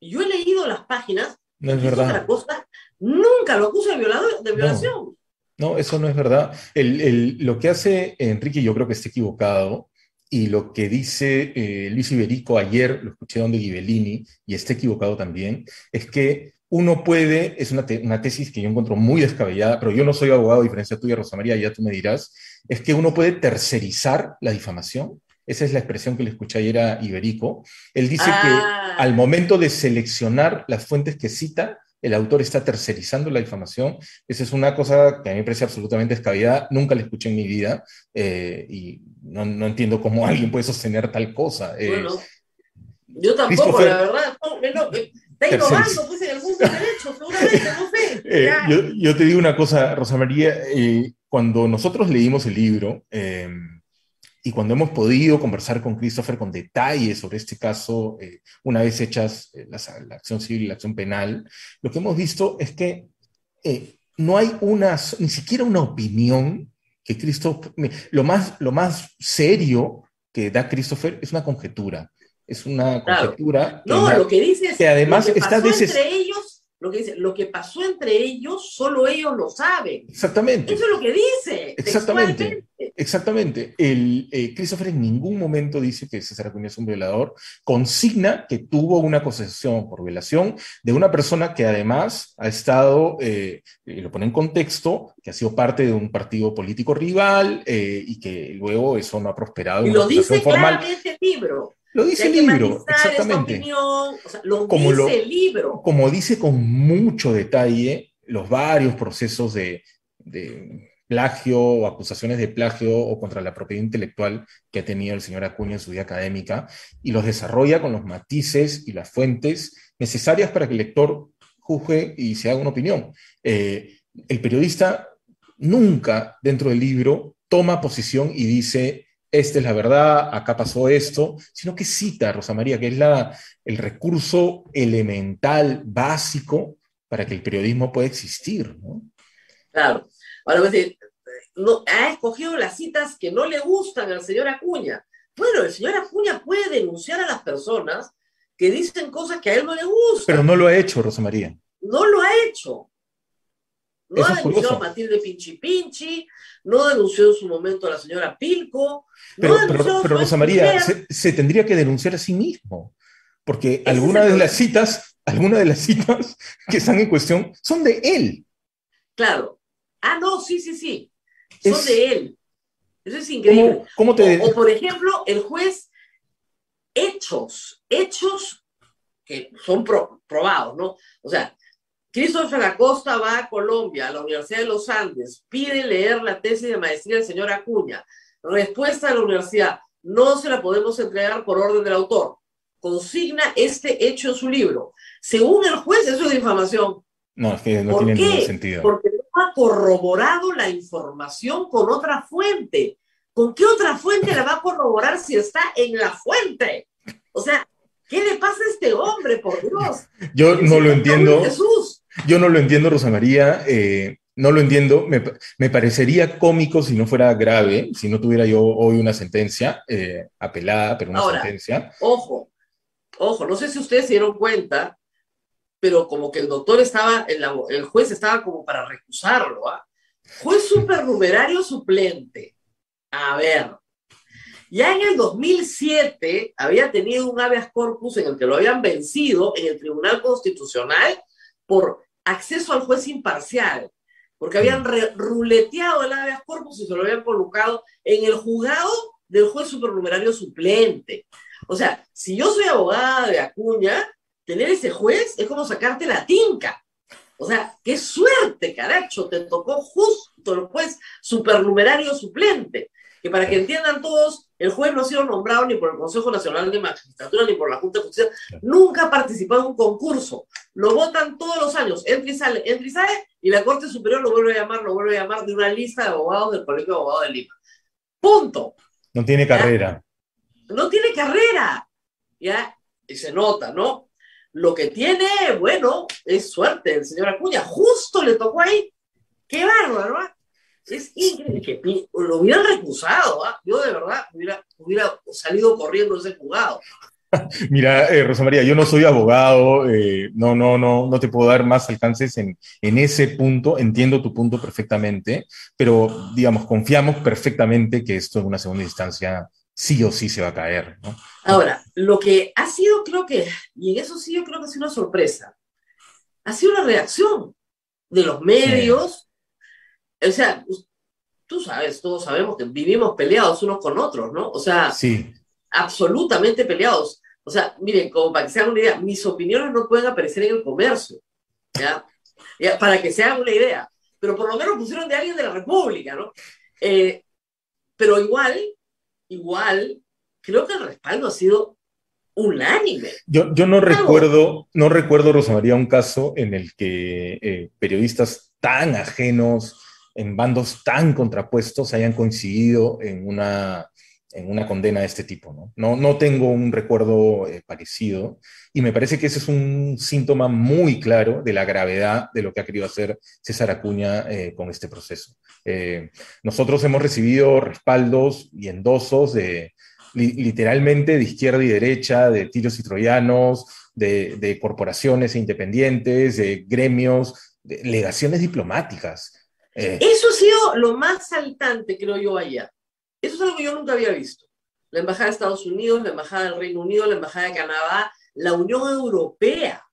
Yo he leído las páginas. No es verdad. Nunca lo acusa de, violador, de violación. No. No, eso no es verdad. El, el, lo que hace Enrique, yo creo que está equivocado, y lo que dice eh, Luis Iberico ayer, lo escuché donde Ghibellini, y está equivocado también, es que uno puede, es una, una, tesis que yo encuentro muy descabellada, pero yo no soy abogado, a diferencia tuya, Rosa María, ya tú me dirás, es que uno puede tercerizar la difamación. Esa es la expresión que le escuché ayer a Iberico. Él dice que Ah. al momento de seleccionar las fuentes que cita, el autor está tercerizando la difamación. Esa es una cosa que a mí me parece absolutamente descabellada. Nunca la escuché en mi vida eh, y no, no entiendo cómo alguien puede sostener tal cosa. Eh, Bueno, yo tampoco, Christopher- la verdad. No, no, eh, está innovando pues, en el mundo del derecho, seguramente, no sé. Eh, yo, yo te digo una cosa, Rosa María, eh, cuando nosotros leímos el libro eh, y cuando hemos podido conversar con Christopher con detalle sobre este caso, eh, una vez hechas eh, la, acción civil y la acción penal, lo que hemos visto es que eh, no hay una, ni siquiera una opinión que Christopher, lo más, lo más serio que da Christopher es una conjetura, es una Claro. conjetura que No, na- lo que dice es que además lo que está pasó entre ellos, lo que dice, lo que pasó entre ellos, solo ellos lo saben. Exactamente. Eso es lo que dice. Exactamente. Exactamente. El, eh, Christopher en ningún momento dice que César Acuña es un violador. Consigna que tuvo una acusación por violación de una persona que además ha estado, eh, lo pone en contexto, que ha sido parte de un partido político rival eh, y que luego eso no ha prosperado. Y lo dice formal. claramente el libro. Lo dice el libro, exactamente. opinión, o sea, lo Como dice lo- el libro. como dice con mucho detalle los varios procesos de, de plagio o acusaciones de plagio o contra la propiedad intelectual que ha tenido el señor Acuña en su vida académica y los desarrolla con los matices y las fuentes necesarias para que el lector juzgue y se haga una opinión. Eh, el periodista nunca dentro del libro toma posición y dice, esta es la verdad, acá pasó esto, sino que cita, Rosa María, que es la, el recurso elemental, básico, para que el periodismo pueda existir. ¿no? Claro. Ahora, pues, eh, no, ha escogido las citas que no le gustan al señor Acuña. Bueno, el señor Acuña puede denunciar a las personas que dicen cosas que a él no le gustan. Pero no lo ha hecho, Rosa María. no lo ha hecho. No Eso denunciado a. Matilde Pinchi Pinchi, no denunció en su momento a la señora Pilco. Pero, no denunció pero, a pero su Rosa María, se, se tendría que denunciar a sí mismo, porque algunas de las citas, algunas de las citas que están en cuestión son de él. Claro. Ah, no, sí, sí, sí. Son Es- de él. Eso es increíble. ¿Cómo, cómo te... O, o, por ejemplo, el juez, hechos, hechos que son pro- probados, ¿no? O sea, Christopher Acosta va a Colombia, a la Universidad de los Andes, pide leer la tesis de maestría del señor Acuña. Respuesta de la universidad, no se la podemos entregar por orden del autor. Consigna este hecho en su libro. Según el juez, eso es difamación. No, es que no ¿Por tiene qué? ningún sentido. Porque no ha corroborado la información con otra fuente. ¿Con qué otra fuente la va a corroborar si está en la fuente? O sea, ¿qué le pasa a este hombre, por Dios? Yo no lo entiendo. Jesús. Yo no lo entiendo, Rosa María. eh, no lo entiendo. Me, me parecería cómico si no fuera grave, si no tuviera yo hoy una sentencia eh, apelada, pero una Ahora. sentencia. Ojo, ojo, no sé si ustedes se dieron cuenta, pero como que el doctor estaba, el, el juez estaba como para recusarlo, ¿ah? Juez supernumerario suplente. A ver, ya en el 2007 había tenido un habeas corpus en el que lo habían vencido en el Tribunal Constitucional por acceso al juez imparcial, porque habían ruleteado el habeas corpus y se lo habían colocado en el juzgado del juez supernumerario suplente. O sea, si yo soy abogada de Acuña, tener ese juez es como sacarte la tinca. O sea, qué suerte, caracho, te tocó justo el juez supernumerario suplente. Que para que entiendan todos, el juez no ha sido nombrado ni por el Consejo Nacional de Magistratura ni por la Junta de Justicia, nunca ha participado en un concurso. Lo votan todos los años, entra y sale, entra y sale, y la Corte Superior lo vuelve a llamar, lo vuelve a llamar de una lista de abogados del Colegio de Abogados de Lima. Punto No tiene carrera. no tiene carrera, ¿ya? Y se nota, ¿no? Lo que tiene, bueno, es suerte el señor Acuña, justo le tocó ahí. ¡Qué bárbaro! ¿ah? Es increíble que lo hubieran recusado, ¿ah? Yo de verdad hubiera, hubiera salido corriendo ese juzgado. Mira, eh, Rosa María, yo no soy abogado, eh, no, no, no, no te puedo dar más alcances en, en ese punto, entiendo tu punto perfectamente, pero digamos, confiamos perfectamente que esto en una segunda instancia sí o sí se va a caer. ¿no? Ahora, lo que ha sido, creo que, y en eso sí yo creo que ha sido una sorpresa, ha sido una reacción de los medios. O sea, tú sabes, todos sabemos que vivimos peleados unos con otros, ¿no? O sea, sí. absolutamente peleados. O sea, miren, como para que se hagan una idea, mis opiniones no pueden aparecer en el comercio, ¿ya? para que se hagan una idea. Pero por lo menos pusieron de alguien de la República, ¿no? Eh, pero igual, igual, creo que el respaldo ha sido unánime. Yo, yo no recuerdo, no recuerdo, Rosa María, un caso en el que eh, periodistas tan ajenos, en bandos tan contrapuestos, hayan coincidido en una, en una condena de este tipo. ¿no? No, no tengo un recuerdo eh, parecido y me parece que ese es un síntoma muy claro de la gravedad de lo que ha querido hacer César Acuña eh, con este proceso. Eh, nosotros hemos recibido respaldos y endosos de literalmente de izquierda y derecha, de tiros y troyanos, de, de corporaciones e independientes, de gremios, de legaciones diplomáticas. Eso ha sido lo más saltante, creo yo, allá eso es algo que yo nunca había visto. La Embajada de Estados Unidos, la Embajada del Reino Unido, la Embajada de Canadá, la Unión Europea.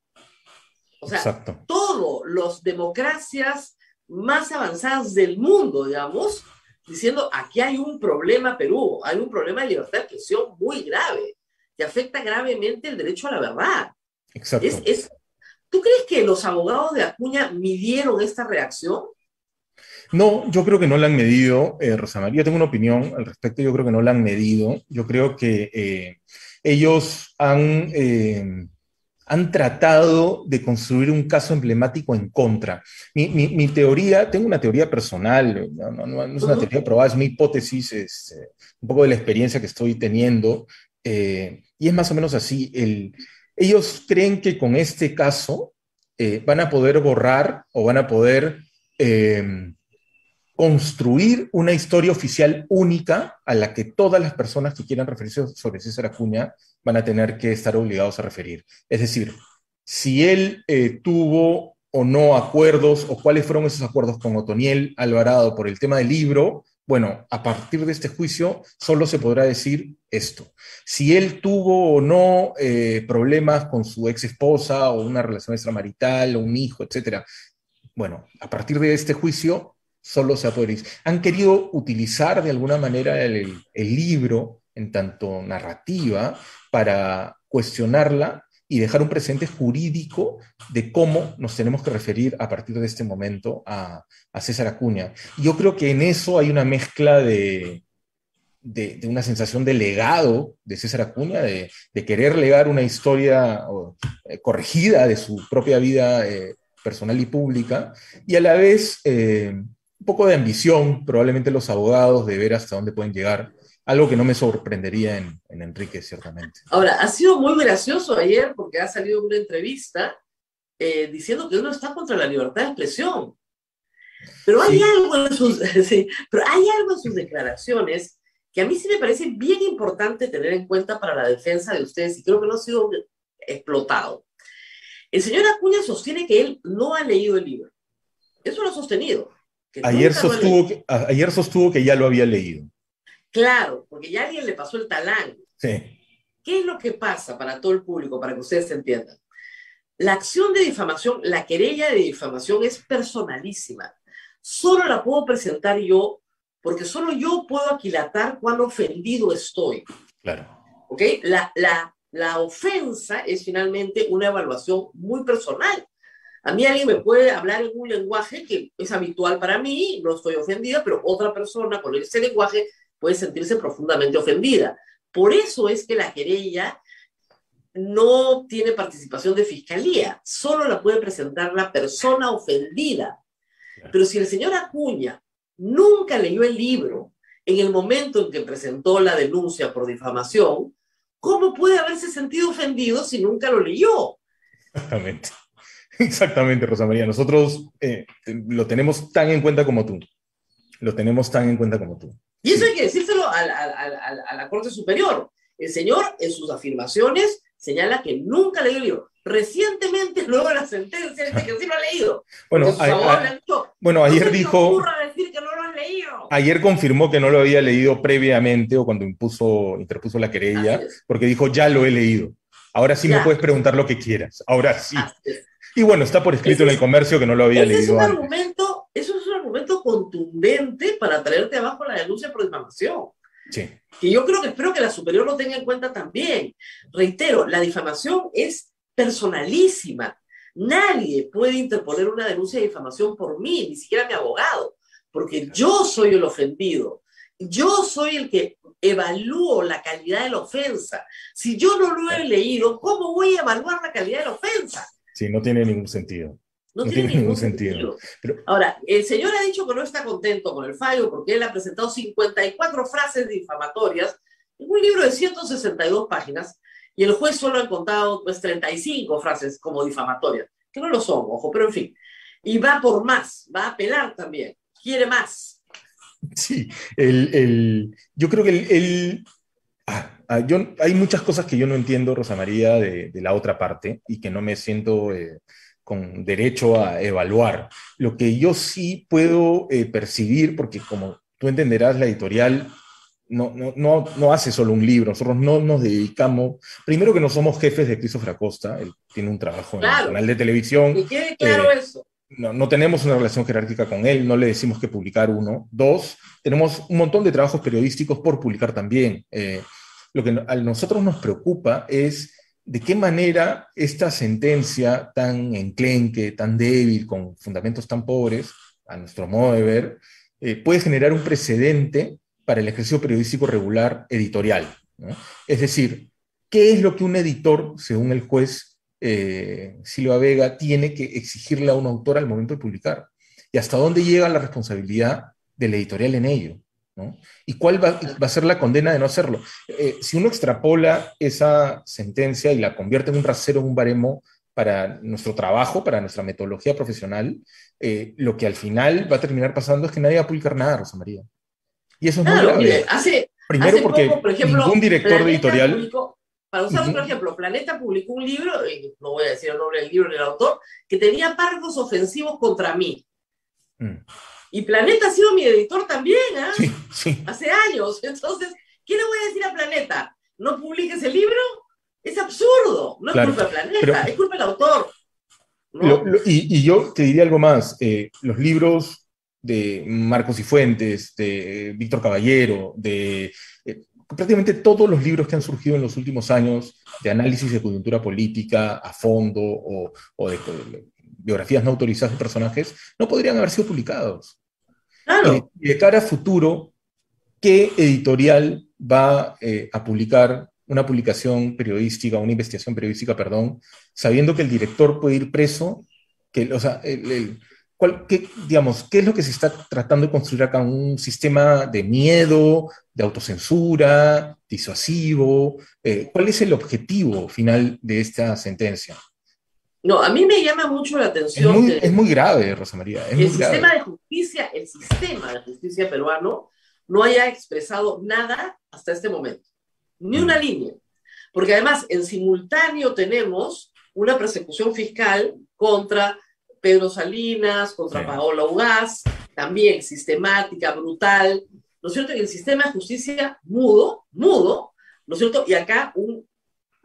O sea, todas las democracias más avanzadas del mundo, digamos, diciendo, aquí hay un problema Perú, hay un problema de libertad de expresión muy grave, que afecta gravemente el derecho a la verdad. Exacto. ¿Tú crees que los abogados de Acuña midieron esta reacción? No, yo creo que no la han medido, eh, Rosa María. Tengo una opinión al respecto, yo creo que no la han medido. Yo creo que eh, ellos han, eh, han tratado de construir un caso emblemático en contra. Mi, teoría, tengo una teoría personal, no, es una teoría probada, es mi hipótesis, es un poco de la experiencia que estoy teniendo, y es más o menos así. ellos creen que con este caso van a poder borrar o van a poder construir una historia oficial única a la que todas las personas que quieran referirse sobre César Acuña van a tener que estar obligados a referir. Es decir, si él eh, tuvo o no acuerdos o cuáles fueron esos acuerdos con Otoniel Alvarado por el tema del libro, bueno, a partir de este juicio solo se podrá decir esto. Si él tuvo o no eh, problemas con su ex esposa o una relación extramarital o un hijo, etcétera, bueno, a partir de este juicio solo se poder Han querido utilizar de alguna manera el, libro en tanto narrativa para cuestionarla y dejar un presente jurídico de cómo nos tenemos que referir a partir de este momento a, César Acuña. Yo creo que en eso hay una mezcla de, de, una sensación de legado de César Acuña, de, querer legar una historia eh, corregida de su propia vida eh, personal y pública, y a la vez eh, un poco de ambición, probablemente los abogados, de ver hasta dónde pueden llegar. Algo que no me sorprendería en, Enrique, ciertamente. Ahora, ha sido muy gracioso ayer porque ha salido una entrevista eh, diciendo que uno está contra la libertad de expresión. Pero hay, algo en sus, pero hay algo en sus declaraciones que a mí sí me parece bien importante tener en cuenta para la defensa de ustedes y creo que no ha sido explotado. El señor Acuña sostiene que él no ha leído el libro. Eso lo ha sostenido. Ayer sostuvo, que, ayer sostuvo que ya lo había leído. Claro, porque ya alguien le pasó el talán. Sí. ¿Qué es lo que pasa para todo el público, para que ustedes entiendan? La acción de difamación, la querella de difamación es personalísima. Solo la puedo presentar yo porque solo yo puedo aquilatar cuán ofendido estoy. Claro. ¿Ok? La, la, la ofensa es finalmente una evaluación muy personal. A mí alguien me puede hablar en un lenguaje que es habitual para mí, no estoy ofendida, pero otra persona con ese lenguaje puede sentirse profundamente ofendida. Por eso es que la querella no tiene participación de fiscalía, solo la puede presentar la persona ofendida. Pero si el señor Acuña nunca leyó el libro en el momento en que presentó la denuncia por difamación, ¿cómo puede haberse sentido ofendido si nunca lo leyó? Exactamente. Exactamente, Rosa María. Nosotros eh, lo tenemos tan en cuenta como tú. Lo tenemos tan en cuenta como tú. Y eso hay que decírselo a, a, la Corte Superior. El señor, en sus afirmaciones, señala que nunca leyó el libro. Recientemente, luego de la sentencia, dice que sí lo ha leído. Bueno, bueno ayer dijo... decir que no lo han leído. Ayer confirmó que no lo había leído previamente o cuando impuso, interpuso la querella, porque dijo, ya lo he leído. Ahora sí me puedes preguntar lo que quieras. Ahora sí. Y bueno, está por escrito en el comercio que no lo había leído. Es un argumento, eso es un argumento contundente para traerte abajo la denuncia por difamación. Sí. Que yo creo que espero que la superior lo tenga en cuenta también. Reitero, la difamación es personalísima. Nadie puede interponer una denuncia de difamación por mí, ni siquiera mi abogado, porque yo soy el ofendido. Yo soy el que evalúo la calidad de la ofensa. Si yo no lo he leído, ¿cómo voy a evaluar la calidad de la ofensa? Sí, no tiene ningún sentido. No, tiene, ningún, sentido. Ahora, el señor ha dicho que no está contento con el fallo porque él ha presentado 54 frases difamatorias en un libro de 162 páginas y el juez solo ha contado pues 35 frases como difamatorias, que no lo son, ojo, pero en fin. Y va por más, va a apelar también, quiere más. Sí, el, el, yo creo que el, el ah, ah, yo, hay muchas cosas que yo no entiendo, Rosa María, de, de la otra parte y que no me siento... Eh, con derecho a evaluar. Lo que yo sí puedo eh, percibir, porque como tú entenderás, la editorial no, no, no, no, hace solo un libro, nosotros no nos dedicamos, primero que no somos jefes de Christopher Acosta, él tiene un trabajo en el canal de televisión. Y claro eh, eso. No, no, tenemos una relación jerárquica con él, no le decimos que publicar uno. Dos, tenemos un montón de trabajos periodísticos por publicar también. Eh, lo que a nosotros nos preocupa es de qué manera esta sentencia tan enclenque, tan débil, con fundamentos tan pobres, a nuestro modo de ver, eh, puede generar un precedente para el ejercicio periodístico regular editorial. Es decir, ¿qué es lo que un editor, según el juez eh, Silva Vega, tiene que exigirle a un autor al momento de publicar? ¿Y hasta dónde llega la responsabilidad del editorial en ello? ¿Y cuál va, a ser la condena de no hacerlo? Eh, si uno extrapola esa sentencia y la convierte en un rasero, en un baremo para nuestro trabajo, para nuestra metodología profesional, eh, lo que al final va a terminar pasando es que nadie va a publicar nada, Rosa María. Y eso es muy grave. Primero porque por ejemplo, ningún director de editorial... para usar otro ejemplo, Planeta publicó un libro, no voy a decir el nombre del libro ni el autor, que tenía párrafos ofensivos contra mí. Mm. Y Planeta ha sido mi editor también, ¿ah? Sí, sí. Hace años. Entonces, ¿qué le voy a decir a Planeta? ¿No publiques el libro? Es absurdo. No es culpa de Planeta, es culpa del autor. y, yo te diría algo más. Eh, los libros de Marcos y Fuentes, de Víctor Caballero, de eh, prácticamente todos los libros que han surgido en los últimos años de análisis de coyuntura política a fondo o, o de, biografías no autorizadas de personajes, no podrían haber sido publicados. Y de cara a futuro, ¿qué editorial va eh, a publicar una publicación periodística, una investigación periodística, perdón, sabiendo que el director puede ir preso? Que, o sea, qué, digamos, ¿qué es lo que se está tratando de construir acá? ¿Un sistema de miedo, de autocensura, disuasivo? Eh, ¿Cuál es el objetivo final de esta sentencia? No, a mí me llama mucho la atención. Es muy, grave, Rosa María. el sistema de justicia, el sistema de justicia peruano no haya expresado nada hasta este momento, ni una mm. línea. Porque además, en simultáneo tenemos una persecución fiscal contra Pedro Salinas, contra Paola Ugaz, también sistemática, brutal, ¿no es cierto? Y el sistema de justicia mudo, mudo, ¿no es cierto? Y acá un,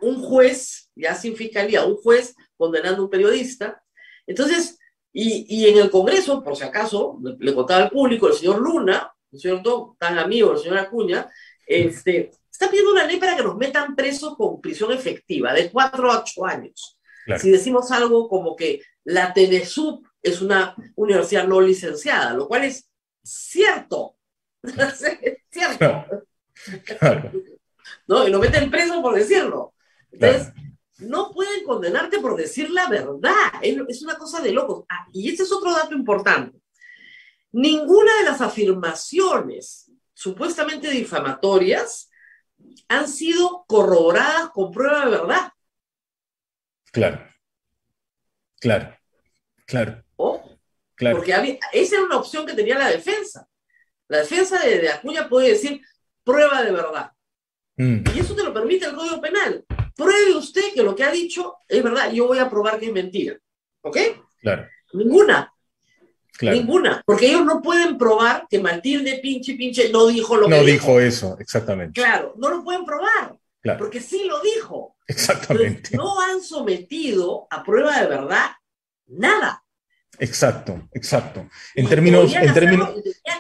un juez, ya sin fiscalía, un juez condenando a un periodista. Entonces, y, y, en el Congreso, por si acaso, le, contaba al público, el señor Luna, ¿no es cierto?, tan amigo del señor Acuña, este, está pidiendo una ley para que nos metan presos con prisión efectiva, de cuatro a ocho años. Si decimos algo como que la TENESUB es una universidad no licenciada, lo cual es cierto. cierto. ¿No? Y nos meten preso por decirlo. Entonces, no pueden condenarte por decir la verdad. Es, una cosa de locos. Ah, y este es otro dato importante. Ninguna de las afirmaciones supuestamente difamatorias han sido corroboradas con prueba de verdad. Claro. Claro. Claro. claro. Porque esa era una opción que tenía la defensa. La defensa de, Acuña puede decir prueba de verdad. Mm. Y eso te lo permite el Código Penal pruebe usted que lo que ha dicho es verdad, yo voy a probar que es mentira. ¿Ok? Claro. Ninguna. Ninguna, porque ellos no pueden probar que Matilde Pinche Pinche no dijo lo que dijo. No dijo eso, exactamente. Claro, no lo pueden probar, porque sí lo dijo. Exactamente. no han sometido a prueba de verdad nada. Exacto, exacto. En términos... En términos...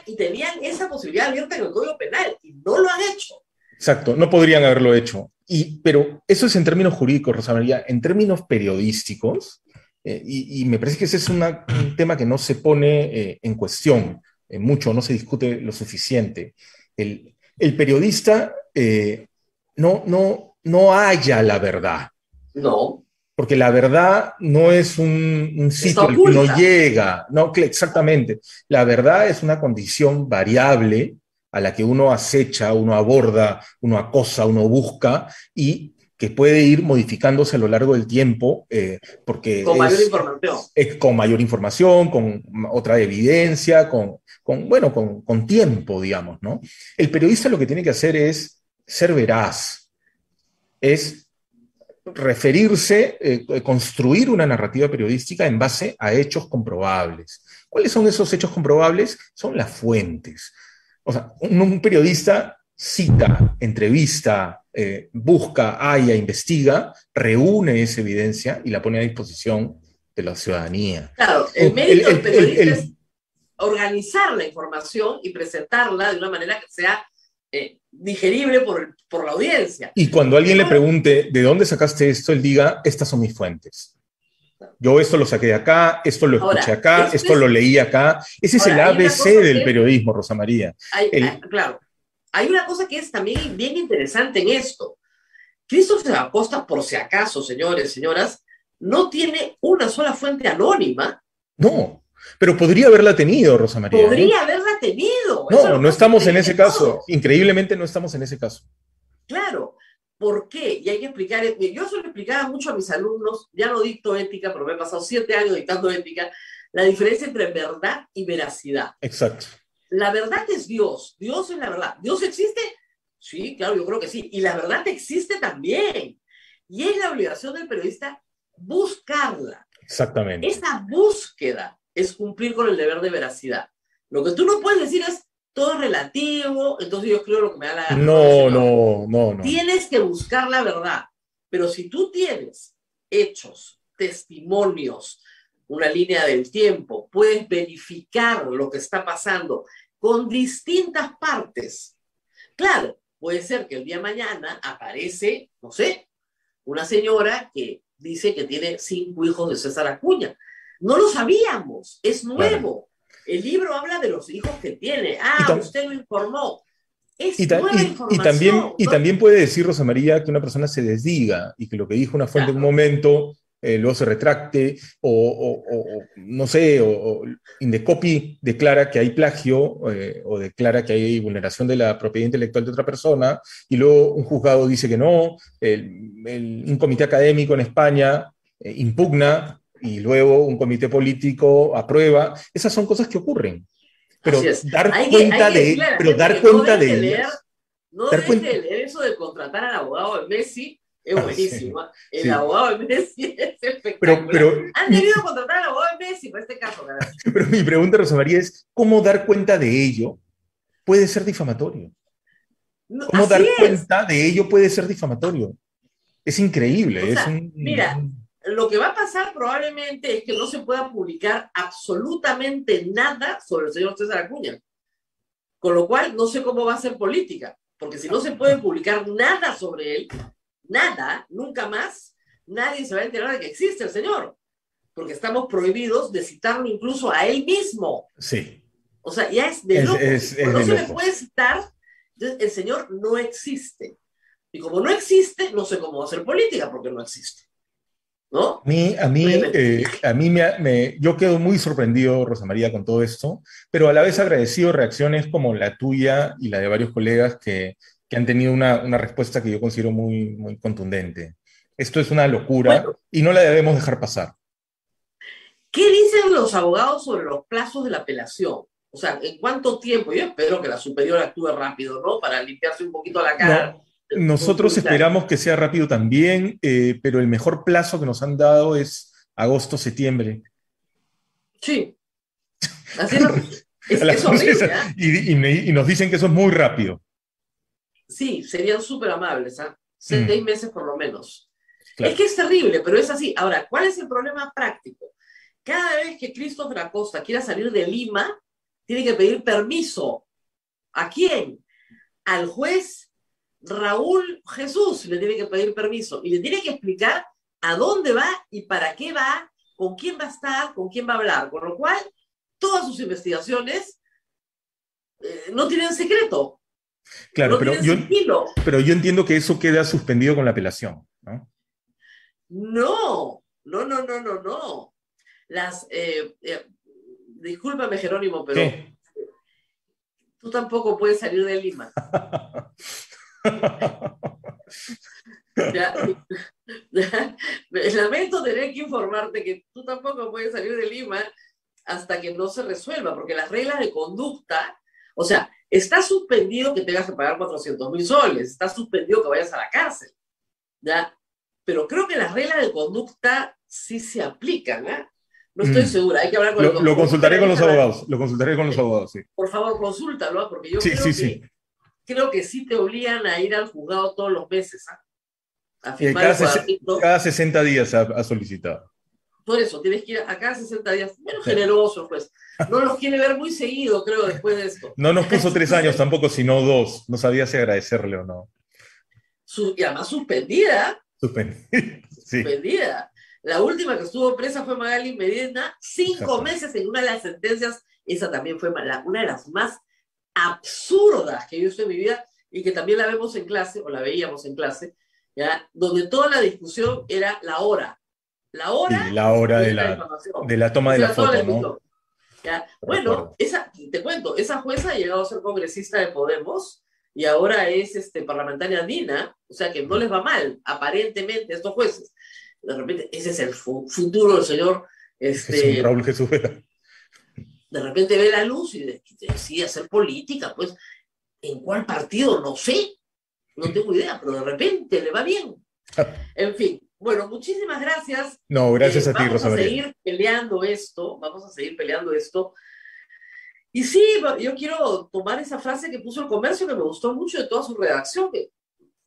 Y, tenían, esa posibilidad abierta en el Código Penal y no lo han hecho. Exacto, no podrían haberlo hecho. Y, pero eso es en términos jurídicos, Rosa María. En términos periodísticos, eh, y, me parece que ese es un tema que no se pone eh, en cuestión eh, mucho, no se discute lo suficiente. El, el periodista no, no, no halla la verdad. No. Porque la verdad no es un, sitio al que no llega. No, exactamente. La verdad es una condición variable a la que uno acecha, uno aborda, uno acosa, uno busca y que puede ir modificándose a lo largo del tiempo, eh, porque... Con mayor información. con mayor información, con otra evidencia, con, con bueno, con, con, tiempo, digamos, ¿no? El periodista lo que tiene que hacer es ser veraz, es referirse, eh, construir una narrativa periodística en base a hechos comprobables. ¿Cuáles son esos hechos comprobables? Son las fuentes. O sea, un periodista cita, entrevista, eh, busca, haya, investiga, reúne esa evidencia y la pone a disposición de la ciudadanía. Claro, el mérito del periodista es organizar la información y presentarla de una manera que sea eh, digerible por, por, la audiencia. Y cuando alguien le pregunte, ¿de dónde sacaste esto? Él diga, estas son mis fuentes. Yo esto lo saqué de acá, esto lo escuché acá, esto lo leí acá. Ese es el ABC del periodismo, Rosa María. claro hay una cosa que es también bien interesante en esto. Christopher Acosta, por si acaso, señores, señoras, no tiene una sola fuente anónima. No, pero podría haberla tenido, Rosa María. Podría haberla tenido. No, no estamos en ese caso. Increíblemente no estamos en ese caso. Claro. ¿Por qué? Y hay que explicar, yo se lo explicaba mucho a mis alumnos, ya no dicto ética, pero me he pasado siete años dictando ética, la diferencia entre verdad y veracidad. Exacto. La verdad es Dios. Dios es la verdad. ¿Dios existe? Sí, claro, yo creo que sí. Y la verdad existe también. Y es la obligación del periodista buscarla. Exactamente. Esa búsqueda es cumplir con el deber de veracidad. Lo que tú no puedes decir es todo relativo, entonces yo creo lo que me da la gana. No, no, no, no. Tienes que buscar la verdad. Pero si tú tienes hechos, testimonios, una línea del tiempo, puedes verificar lo que está pasando con distintas partes. Claro, puede ser que el día de mañana aparece, no sé, una señora que dice que tiene cinco hijos de César Acuña. No lo sabíamos, es nuevo. El libro habla de los hijos que tiene. Ah, usted lo informó. Es y, nueva y, también, y también puede decir, Rosa María, que una persona se desdiga y que lo que dijo una fuente en un momento eh, luego se retracte, o, no sé, o, Indecopy declara que hay plagio eh, o declara que hay vulneración de la propiedad intelectual de otra persona, y luego un juzgado dice que no, un comité académico en España eh, impugna y luego un comité político aprueba. Esas son cosas que ocurren. Pero dar cuenta de, pero dar cuenta de, no dar de leer eso de contratar al abogado de Messi es ah, buenísima. El abogado de Messi es espectacular. Pero, Han debido contratar al abogado de Messi para este caso. Pero mi pregunta, Rosa María, es: ¿cómo dar cuenta de ello puede ser difamatorio? ¿Cómo dar cuenta de ello puede ser difamatorio? Es increíble. Mira, lo que va a pasar probablemente es que no se pueda publicar absolutamente nada sobre el señor César Acuña. Con lo cual, no sé cómo va a ser política, porque si no se puede publicar nada sobre él, nada, nunca más, nadie se va a enterar de que existe el Señor, porque estamos prohibidos de citarlo incluso a él mismo. Sí. O sea, ya es de loco. no se le puede citar, el Señor no existe. Y como no existe, no sé cómo va a ser política, porque no existe. ¿No? A mí, a mí, eh, a mí me, yo quedo muy sorprendido, Rosa María, con todo esto, pero a la vez agradecido reacciones como la tuya y la de varios colegas que que han tenido una, una, respuesta que yo considero muy, muy contundente. Esto es una locura y no la debemos dejar pasar. ¿Qué dicen los abogados sobre los plazos de la apelación? O sea, ¿en cuánto tiempo? Yo espero que la superior actúe rápido, ¿no? Para limpiarse un poquito la cara. Nosotros esperamos que sea rápido también, eh, pero el mejor plazo que nos han dado es agosto-septiembre. Sí, Así es, es, horrible. ¿eh? Y, nos dicen que eso es muy rápido. Sí, serían súper amables, ¿ah? Seis mm. meses por lo menos. Es que es terrible, pero es así. Ahora, ¿cuál es el problema práctico? Cada vez que Christopher Acosta quiera salir de Lima, tiene que pedir permiso. ¿A quién? Al juez Raúl Jesús le tiene que pedir permiso y le tiene que explicar a dónde va y para qué va, con quién va a estar, con quién va a hablar. Con lo cual, todas sus investigaciones eh, no tienen secreto. Claro, pero, yo, pero yo entiendo que eso queda suspendido con la apelación, ¿no? No, no, no, no, no, no. Las, eh, eh, discúlpame Jerónimo, pero tú tampoco puedes salir de Lima. lamento tener que informarte que tú tampoco puedes salir de Lima hasta que no se resuelva, porque las reglas de conducta, o sea, está suspendido que tengas que pagar 400 mil soles, está suspendido que vayas a la cárcel, ¿ya? Pero creo que las reglas de conducta sí se aplican, ¿eh? No estoy mm. segura, hay que hablar con lo, lo consultaré con los abogados, lo consultaré con los abogados, sí. Por favor, consúltalo, porque yo creo, que, creo que sí te obligan a ir al juzgado todos los meses, ¿ah? A firmar cada, 60 días ha, solicitado. Por eso, tienes que ir a cada 60 días, menos generoso, pues. No los quiere ver muy seguido, creo, después de esto. No nos puso tres años tampoco, sino dos. No sabía si agradecerle o no. y además suspendida. Suspendida. Suspendida. La última que estuvo presa fue Magali Medina, cinco meses en una de las sentencias. Esa también fue una de las más absurdas que yo he visto en mi vida y que también la vemos en clase, o la veíamos en clase, ¿ya? donde toda la discusión era la hora. La hora, la hora de, la, de la toma de la foto, ¿no? Bueno, esa, te cuento, esa jueza ha llegado a ser congresista de Podemos y ahora es este, parlamentaria Dina, o sea que no les va mal, aparentemente, estos jueces. De repente, ese es el futuro del señor este, Raúl Jesús De repente ve la luz y decide hacer política, pues, ¿en cuál partido? No sé, no tengo idea, pero de repente le va bien. En fin, bueno, muchísimas gracias. No, gracias a ti, Rosa Vamos a seguir peleando esto, vamos a seguir peleando esto. Y sí, yo quiero tomar esa frase que puso el comercio que me gustó mucho de toda su redacción, que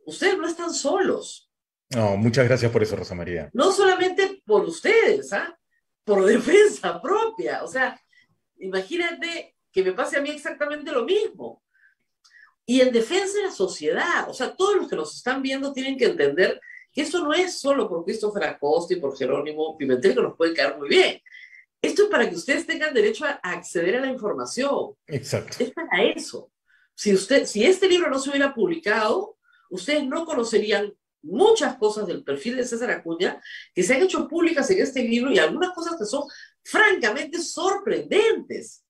ustedes no están solos. No, muchas gracias por eso, Rosa María. No solamente por ustedes, ¿ah? por defensa propia. O sea, imagínate que me pase a mí exactamente lo mismo. Y en defensa de la sociedad, o sea, todos los que nos están viendo tienen que entender que esto no es solo por Christopher Acosta y por Jerónimo Pimentel, que nos puede caer muy bien. Esto es para que ustedes tengan derecho a acceder a la información. Exacto. Es para eso. Si, usted, si este libro no se hubiera publicado, ustedes no conocerían muchas cosas del perfil de César Acuña que se han hecho públicas en este libro y algunas cosas que son francamente sorprendentes.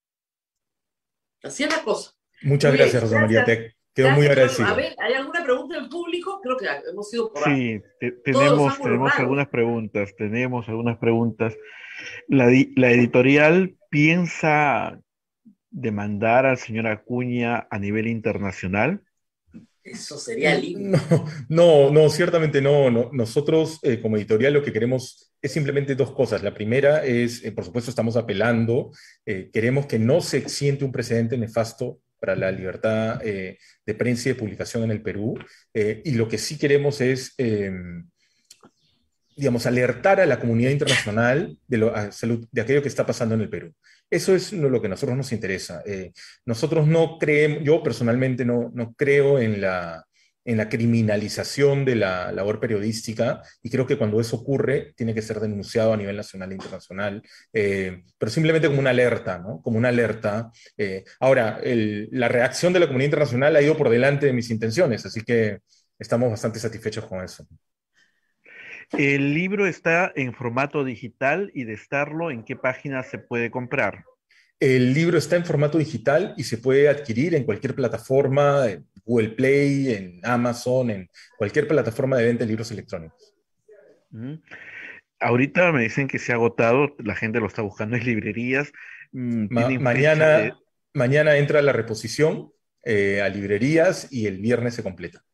Así es la cosa. Muchas gracias, Rosa María. Te quedo muy agradecido. A ver, ¿hay alguna pregunta del público? Creo que hemos sido por Sí, tenemos, tenemos algunas preguntas. Tenemos algunas preguntas. La, la editorial piensa demandar al señor Acuña a nivel internacional. Eso sería lindo. No, no, ciertamente no. Nosotros, eh, como editorial, lo que queremos es simplemente dos cosas. La primera es, eh, por supuesto, estamos apelando, eh, queremos que no se siente un precedente nefasto para la libertad de prensa y de publicación en el Perú. y lo que sí queremos es, em, digamos, alertar a la comunidad internacional de, lo, de aquello que está pasando en el Perú. Eso es lo que a nosotros nos interesa. Eh, nosotros no creemos, yo personalmente no, no creo en la, en la criminalización de la labor periodística y creo que cuando eso ocurre tiene que ser denunciado a nivel nacional e internacional, eh, pero simplemente como una alerta, ¿no? Como una alerta. Eh, ahora, la reacción de la comunidad internacional ha ido por delante de mis intenciones, así que estamos bastante satisfechos con eso. El libro está en formato digital y de estarlo, ¿en qué página se puede comprar? El libro está en formato digital y se puede adquirir en cualquier plataforma, en Google Play, en Amazon, en cualquier plataforma de venta de libros electrónicos. Ahorita me dicen que se ha agotado, la gente lo está buscando en librerías. Mm, mañana, mañana entra la reposición eh, a librerías y el viernes se completa.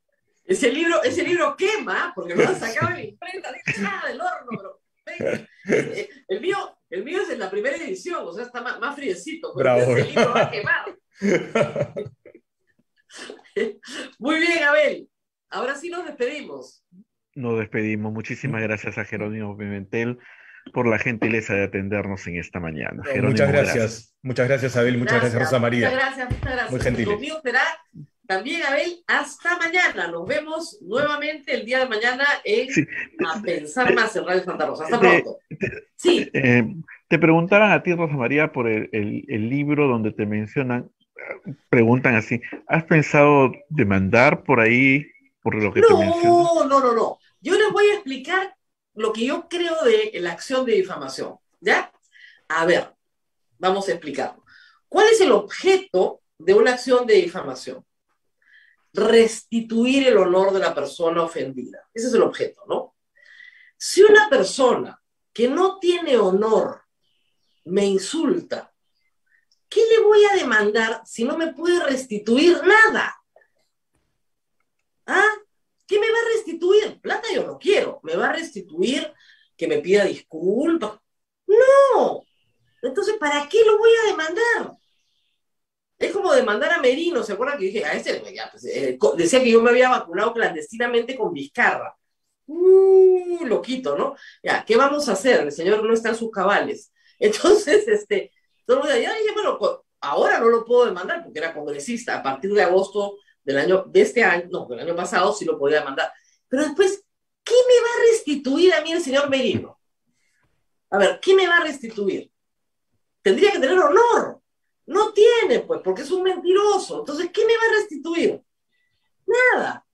Ese libro, ese libro quema, porque lo han sacado en la imprenta, de nada del horno, pero el mío El mío es en la primera edición, o sea, está más, más friecito. Bravo. Ese libro va a quemar. Muy bien, Abel. Ahora sí nos despedimos. Nos despedimos. Muchísimas gracias a Jerónimo Pimentel por la gentileza de atendernos en esta mañana. Jerónimo, muchas gracias. Muchas gracias, Abel. Muchas gracias, Rosa María. Muchas gracias, muchas gracias. Muy gentil. Lo mío será también, Abel, hasta mañana. Nos vemos nuevamente el día de mañana en Sí. A Pensar Más en Radio Santa Rosa. Hasta pronto. Sí, Eh, te preguntaban a ti, Rosa María, por el, el- el libro donde te mencionan, preguntan así, ¿has pensado demandar por ahí, por lo que te mencionan? no, no, no, no. Yo les voy a explicar lo que yo creo de la acción de difamación. ¿Ya? A ver, vamos a explicarlo. ¿Cuál es el objeto de una acción de difamación? Restituir el honor de la persona ofendida. Ese es el objeto, ¿no? Si una persona que no tiene honor me insulta, ¿qué le voy a demandar si no me puede restituir nada? ¿Ah? ¿Qué me va a restituir? Plata yo no quiero. ¿Me va a restituir que me pida disculpas? No. Entonces, ¿para qué lo voy a demandar? Es como demandar a Merino, ¿se acuerdan que dije? A ese pues, eh, decía que yo me había vacunado clandestinamente con Vizcarra. Uh, loquito, ¿no? Ya, ¿qué vamos a hacer? El señor no está en sus cabales. Entonces, este, todo el ya dije, bueno, pues, ahora no lo puedo demandar porque era congresista. A partir de agosto del año, de este año, no, del año pasado sí lo podía demandar. Pero después, ¿qué me va a restituir a mí el señor Merino? A ver, ¿qué me va a restituir? Tendría que tener honor. No tiene, pues, porque es un mentiroso. Entonces, ¿qué me va a restituir? Nada.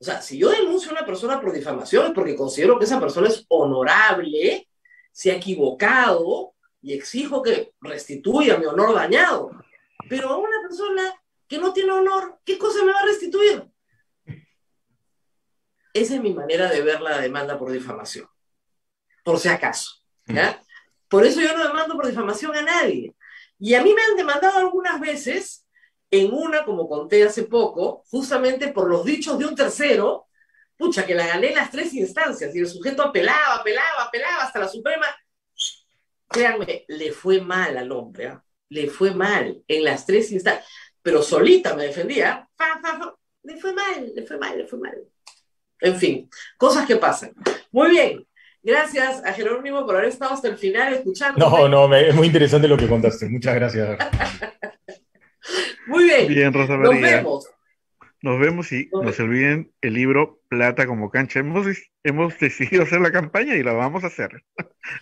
O sea, si yo denuncio a una persona por difamación es porque considero que esa persona es honorable, se ha equivocado y exijo que restituya mi honor dañado. Pero a una persona que no tiene honor, ¿qué cosa me va a restituir? Esa es mi manera de ver la demanda por difamación. Por si acaso. ¿ya? Por eso yo no demando por difamación a nadie. Y a mí me han demandado algunas veces, en una, como conté hace poco, justamente por los dichos de un tercero, pucha, que la gané en las tres instancias, y el sujeto apelaba, apelaba, apelaba hasta la Suprema. Créanme, le fue mal al hombre, ¿ah? le fue mal en las tres instancias, pero solita me defendía, fa, fa, fa. le fue mal, le fue mal, le fue mal. En fin, cosas que pasan. Muy bien, gracias a Jerónimo por haber estado hasta el final escuchando. No, no, me- es muy interesante lo que contaste. Muchas gracias. Muy bien, Bien, Rosa nos María. vemos. Nos vemos y Nos no se olviden el libro Plata como cancha. Hemos, hemos decidido hacer la campaña y la vamos a hacer.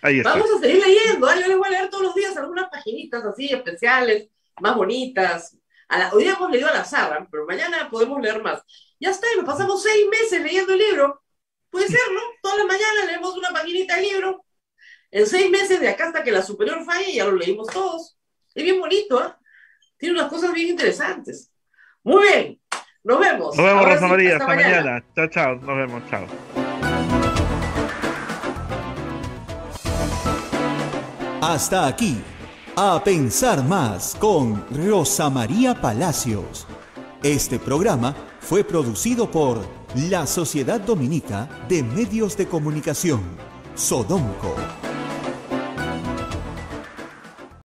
Ahí está. Vamos a seguir leyendo, ¿ah? yo les voy a leer todos los días algunas paginitas así especiales, más bonitas. A la- hoy día hemos leído al azar, ¿ah? pero mañana podemos leer más. Ya está, y nos pasamos seis meses leyendo el libro. Puede ser, ¿no? Todas las mañanas leemos una paginita del libro. En seis meses, de acá hasta que la superior falle, ya lo leímos todos. Es bien bonito, ¿ah? Tiene unas cosas bien interesantes. Muy bien, nos vemos. Nos vemos, Rosa sí, María. Hasta mañana. Chao, chao. Nos vemos. Chao. Hasta aquí, a pensar más con Rosa María Palacios. Este programa fue producido por la Sociedad Dominica de Medios de Comunicación, Sodomco.